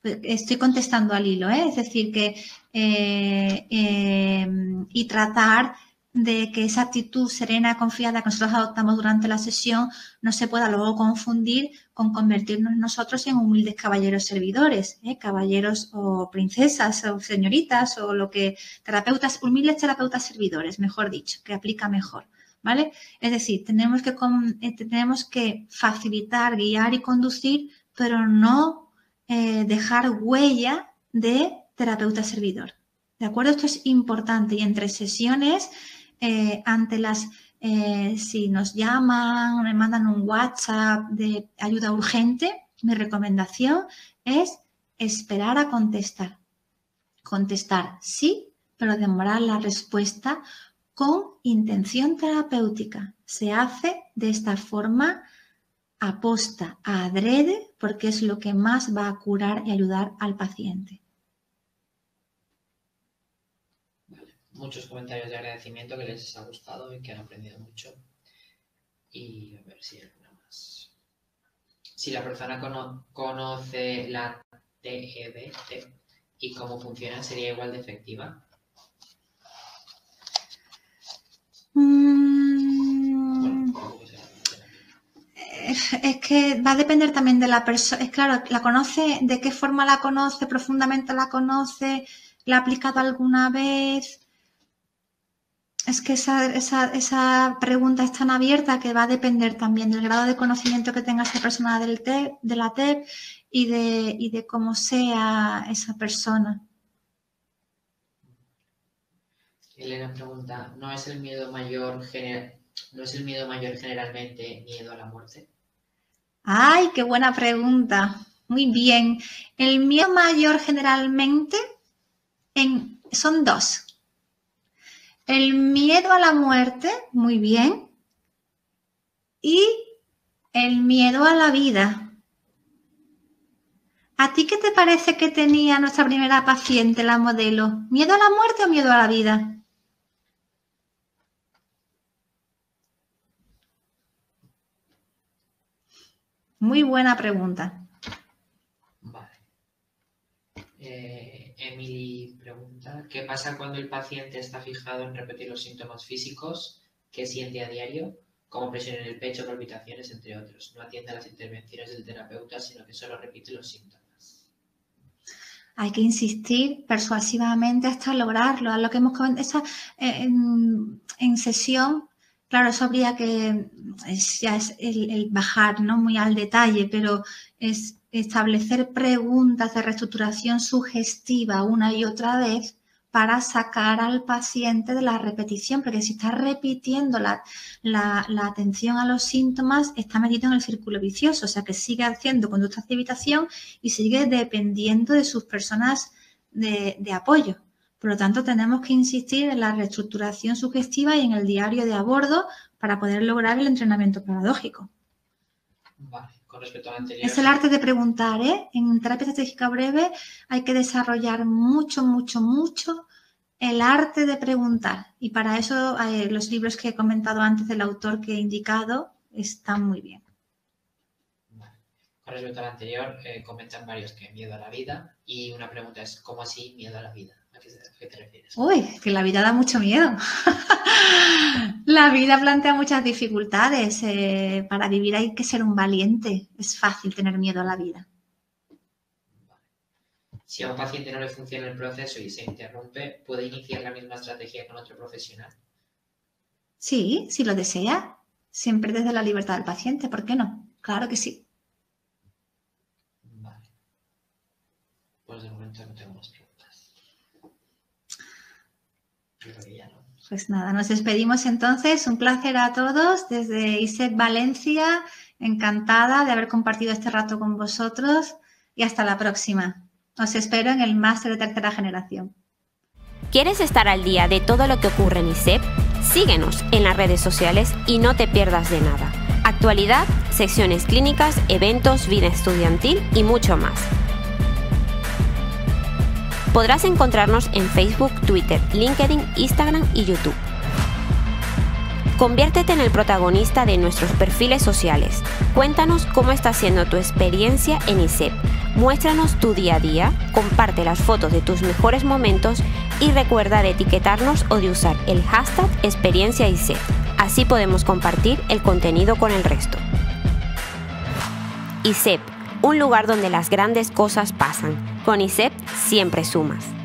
Speaker 1: Pues, Estoy contestando al hilo, ¿eh? es decir, que eh, eh, y tratar de que esa actitud serena, confiada que nosotros adoptamos durante la sesión no se pueda luego confundir con convertirnos nosotros en humildes caballeros servidores, ¿eh? caballeros o princesas o señoritas o lo que terapeutas, humildes terapeutas servidores, mejor dicho, que aplica mejor. ¿Vale? Es decir, tenemos que, eh, tenemos que facilitar, guiar y conducir, pero no eh, dejar huella de terapeuta servidor. ¿De acuerdo? Esto es importante y entre sesiones, eh, ante las, eh, si nos llaman, me mandan un WhatsApp de ayuda urgente, mi recomendación es esperar a contestar. Contestar sí, pero demorar la respuesta con intención terapéutica. Se hace de esta forma aposta, adrede, porque es lo que más va a curar y ayudar al paciente.
Speaker 2: Muchos comentarios de agradecimiento que les ha gustado y que han aprendido mucho. Y a ver si hay alguna más. Si la persona cono- conoce la TED y cómo funciona, sería igual de efectiva.
Speaker 1: Mm,
Speaker 2: tampoco será una terapia.
Speaker 1: es es que va a depender también de la persona. Es claro, la conoce, de qué forma la conoce, profundamente la conoce, la ha aplicado alguna vez. Es que esa, esa, esa pregunta es tan abierta que va a depender también del grado de conocimiento que tenga esa persona del TEP, de la TEP y de, y de cómo sea esa persona.
Speaker 2: Elena pregunta, ¿no es el miedo mayor gener- no es el miedo mayor generalmente miedo a la muerte?
Speaker 1: Ay, qué buena pregunta. Muy bien. El miedo mayor generalmente en- son dos. El miedo a la muerte, muy bien. Y el miedo a la vida. ¿A ti qué te parece que tenía nuestra primera paciente, la modelo? ¿Miedo a la muerte o miedo a la vida? Muy buena pregunta.
Speaker 2: Vale. Eh, Emily pregunta, ¿qué pasa cuando el paciente está fijado en repetir los síntomas físicos que siente a diario, como presión en el pecho, palpitaciones, entre otros? No atiende a las intervenciones del terapeuta, sino que solo repite los síntomas.
Speaker 1: Hay que insistir persuasivamente hasta lograrlo. A lo que hemos comentado eh, en, sesión, claro, eso habría que, ya es el, el bajar, ¿no? Muy al detalle, pero es establecer preguntas de reestructuración sugestiva una y otra vez para sacar al paciente de la repetición, porque si está repitiendo la, atención a los síntomas, está metido en el círculo vicioso, o sea que sigue haciendo conductas de evitación y sigue dependiendo de sus personas de, de apoyo. Por lo tanto, tenemos que insistir en la reestructuración sugestiva y en el diario de a bordo para poder lograr el entrenamiento paradójico.
Speaker 2: Vale con respecto a anterior.
Speaker 1: Es el arte de preguntar, ¿eh? En terapia estratégica breve hay que desarrollar mucho, mucho, mucho el arte de preguntar. Y para eso eh, los libros que he comentado antes del autor que he indicado están muy bien.
Speaker 2: Con respecto al anterior, eh, comentan varios que miedo a la vida y una pregunta es, ¿cómo así miedo a la vida? ¿A qué, te refieres?
Speaker 1: Uy, que la vida da mucho miedo. la vida plantea muchas dificultades. Eh, para vivir hay que ser un valiente. Es fácil tener miedo a la vida.
Speaker 2: Si a un paciente no le funciona el proceso y se interrumpe, ¿puede iniciar la misma estrategia con otro profesional?
Speaker 1: Sí, si lo desea. Siempre desde la libertad del paciente. ¿Por qué no? Claro que sí.
Speaker 2: Vale. Pues de momento no tengo más
Speaker 1: pues nada, nos despedimos entonces. Un placer a todos desde ISET Valencia. Encantada de haber compartido este rato con vosotros y hasta la próxima. Os espero en el máster de tercera generación.
Speaker 3: ¿Quieres estar al día de todo lo que ocurre en ISEP? Síguenos en las redes sociales y no te pierdas de nada. Actualidad, secciones clínicas, eventos, vida estudiantil y mucho más. Podrás encontrarnos en Facebook, Twitter, LinkedIn, Instagram y YouTube. Conviértete en el protagonista de nuestros perfiles sociales. Cuéntanos cómo está siendo tu experiencia en ISEP. Muéstranos tu día a día, comparte las fotos de tus mejores momentos y recuerda de etiquetarnos o de usar el hashtag experiencia ISEP. Así podemos compartir el contenido con el resto. ISEP un lugar donde las grandes cosas pasan. Con ISEP siempre sumas.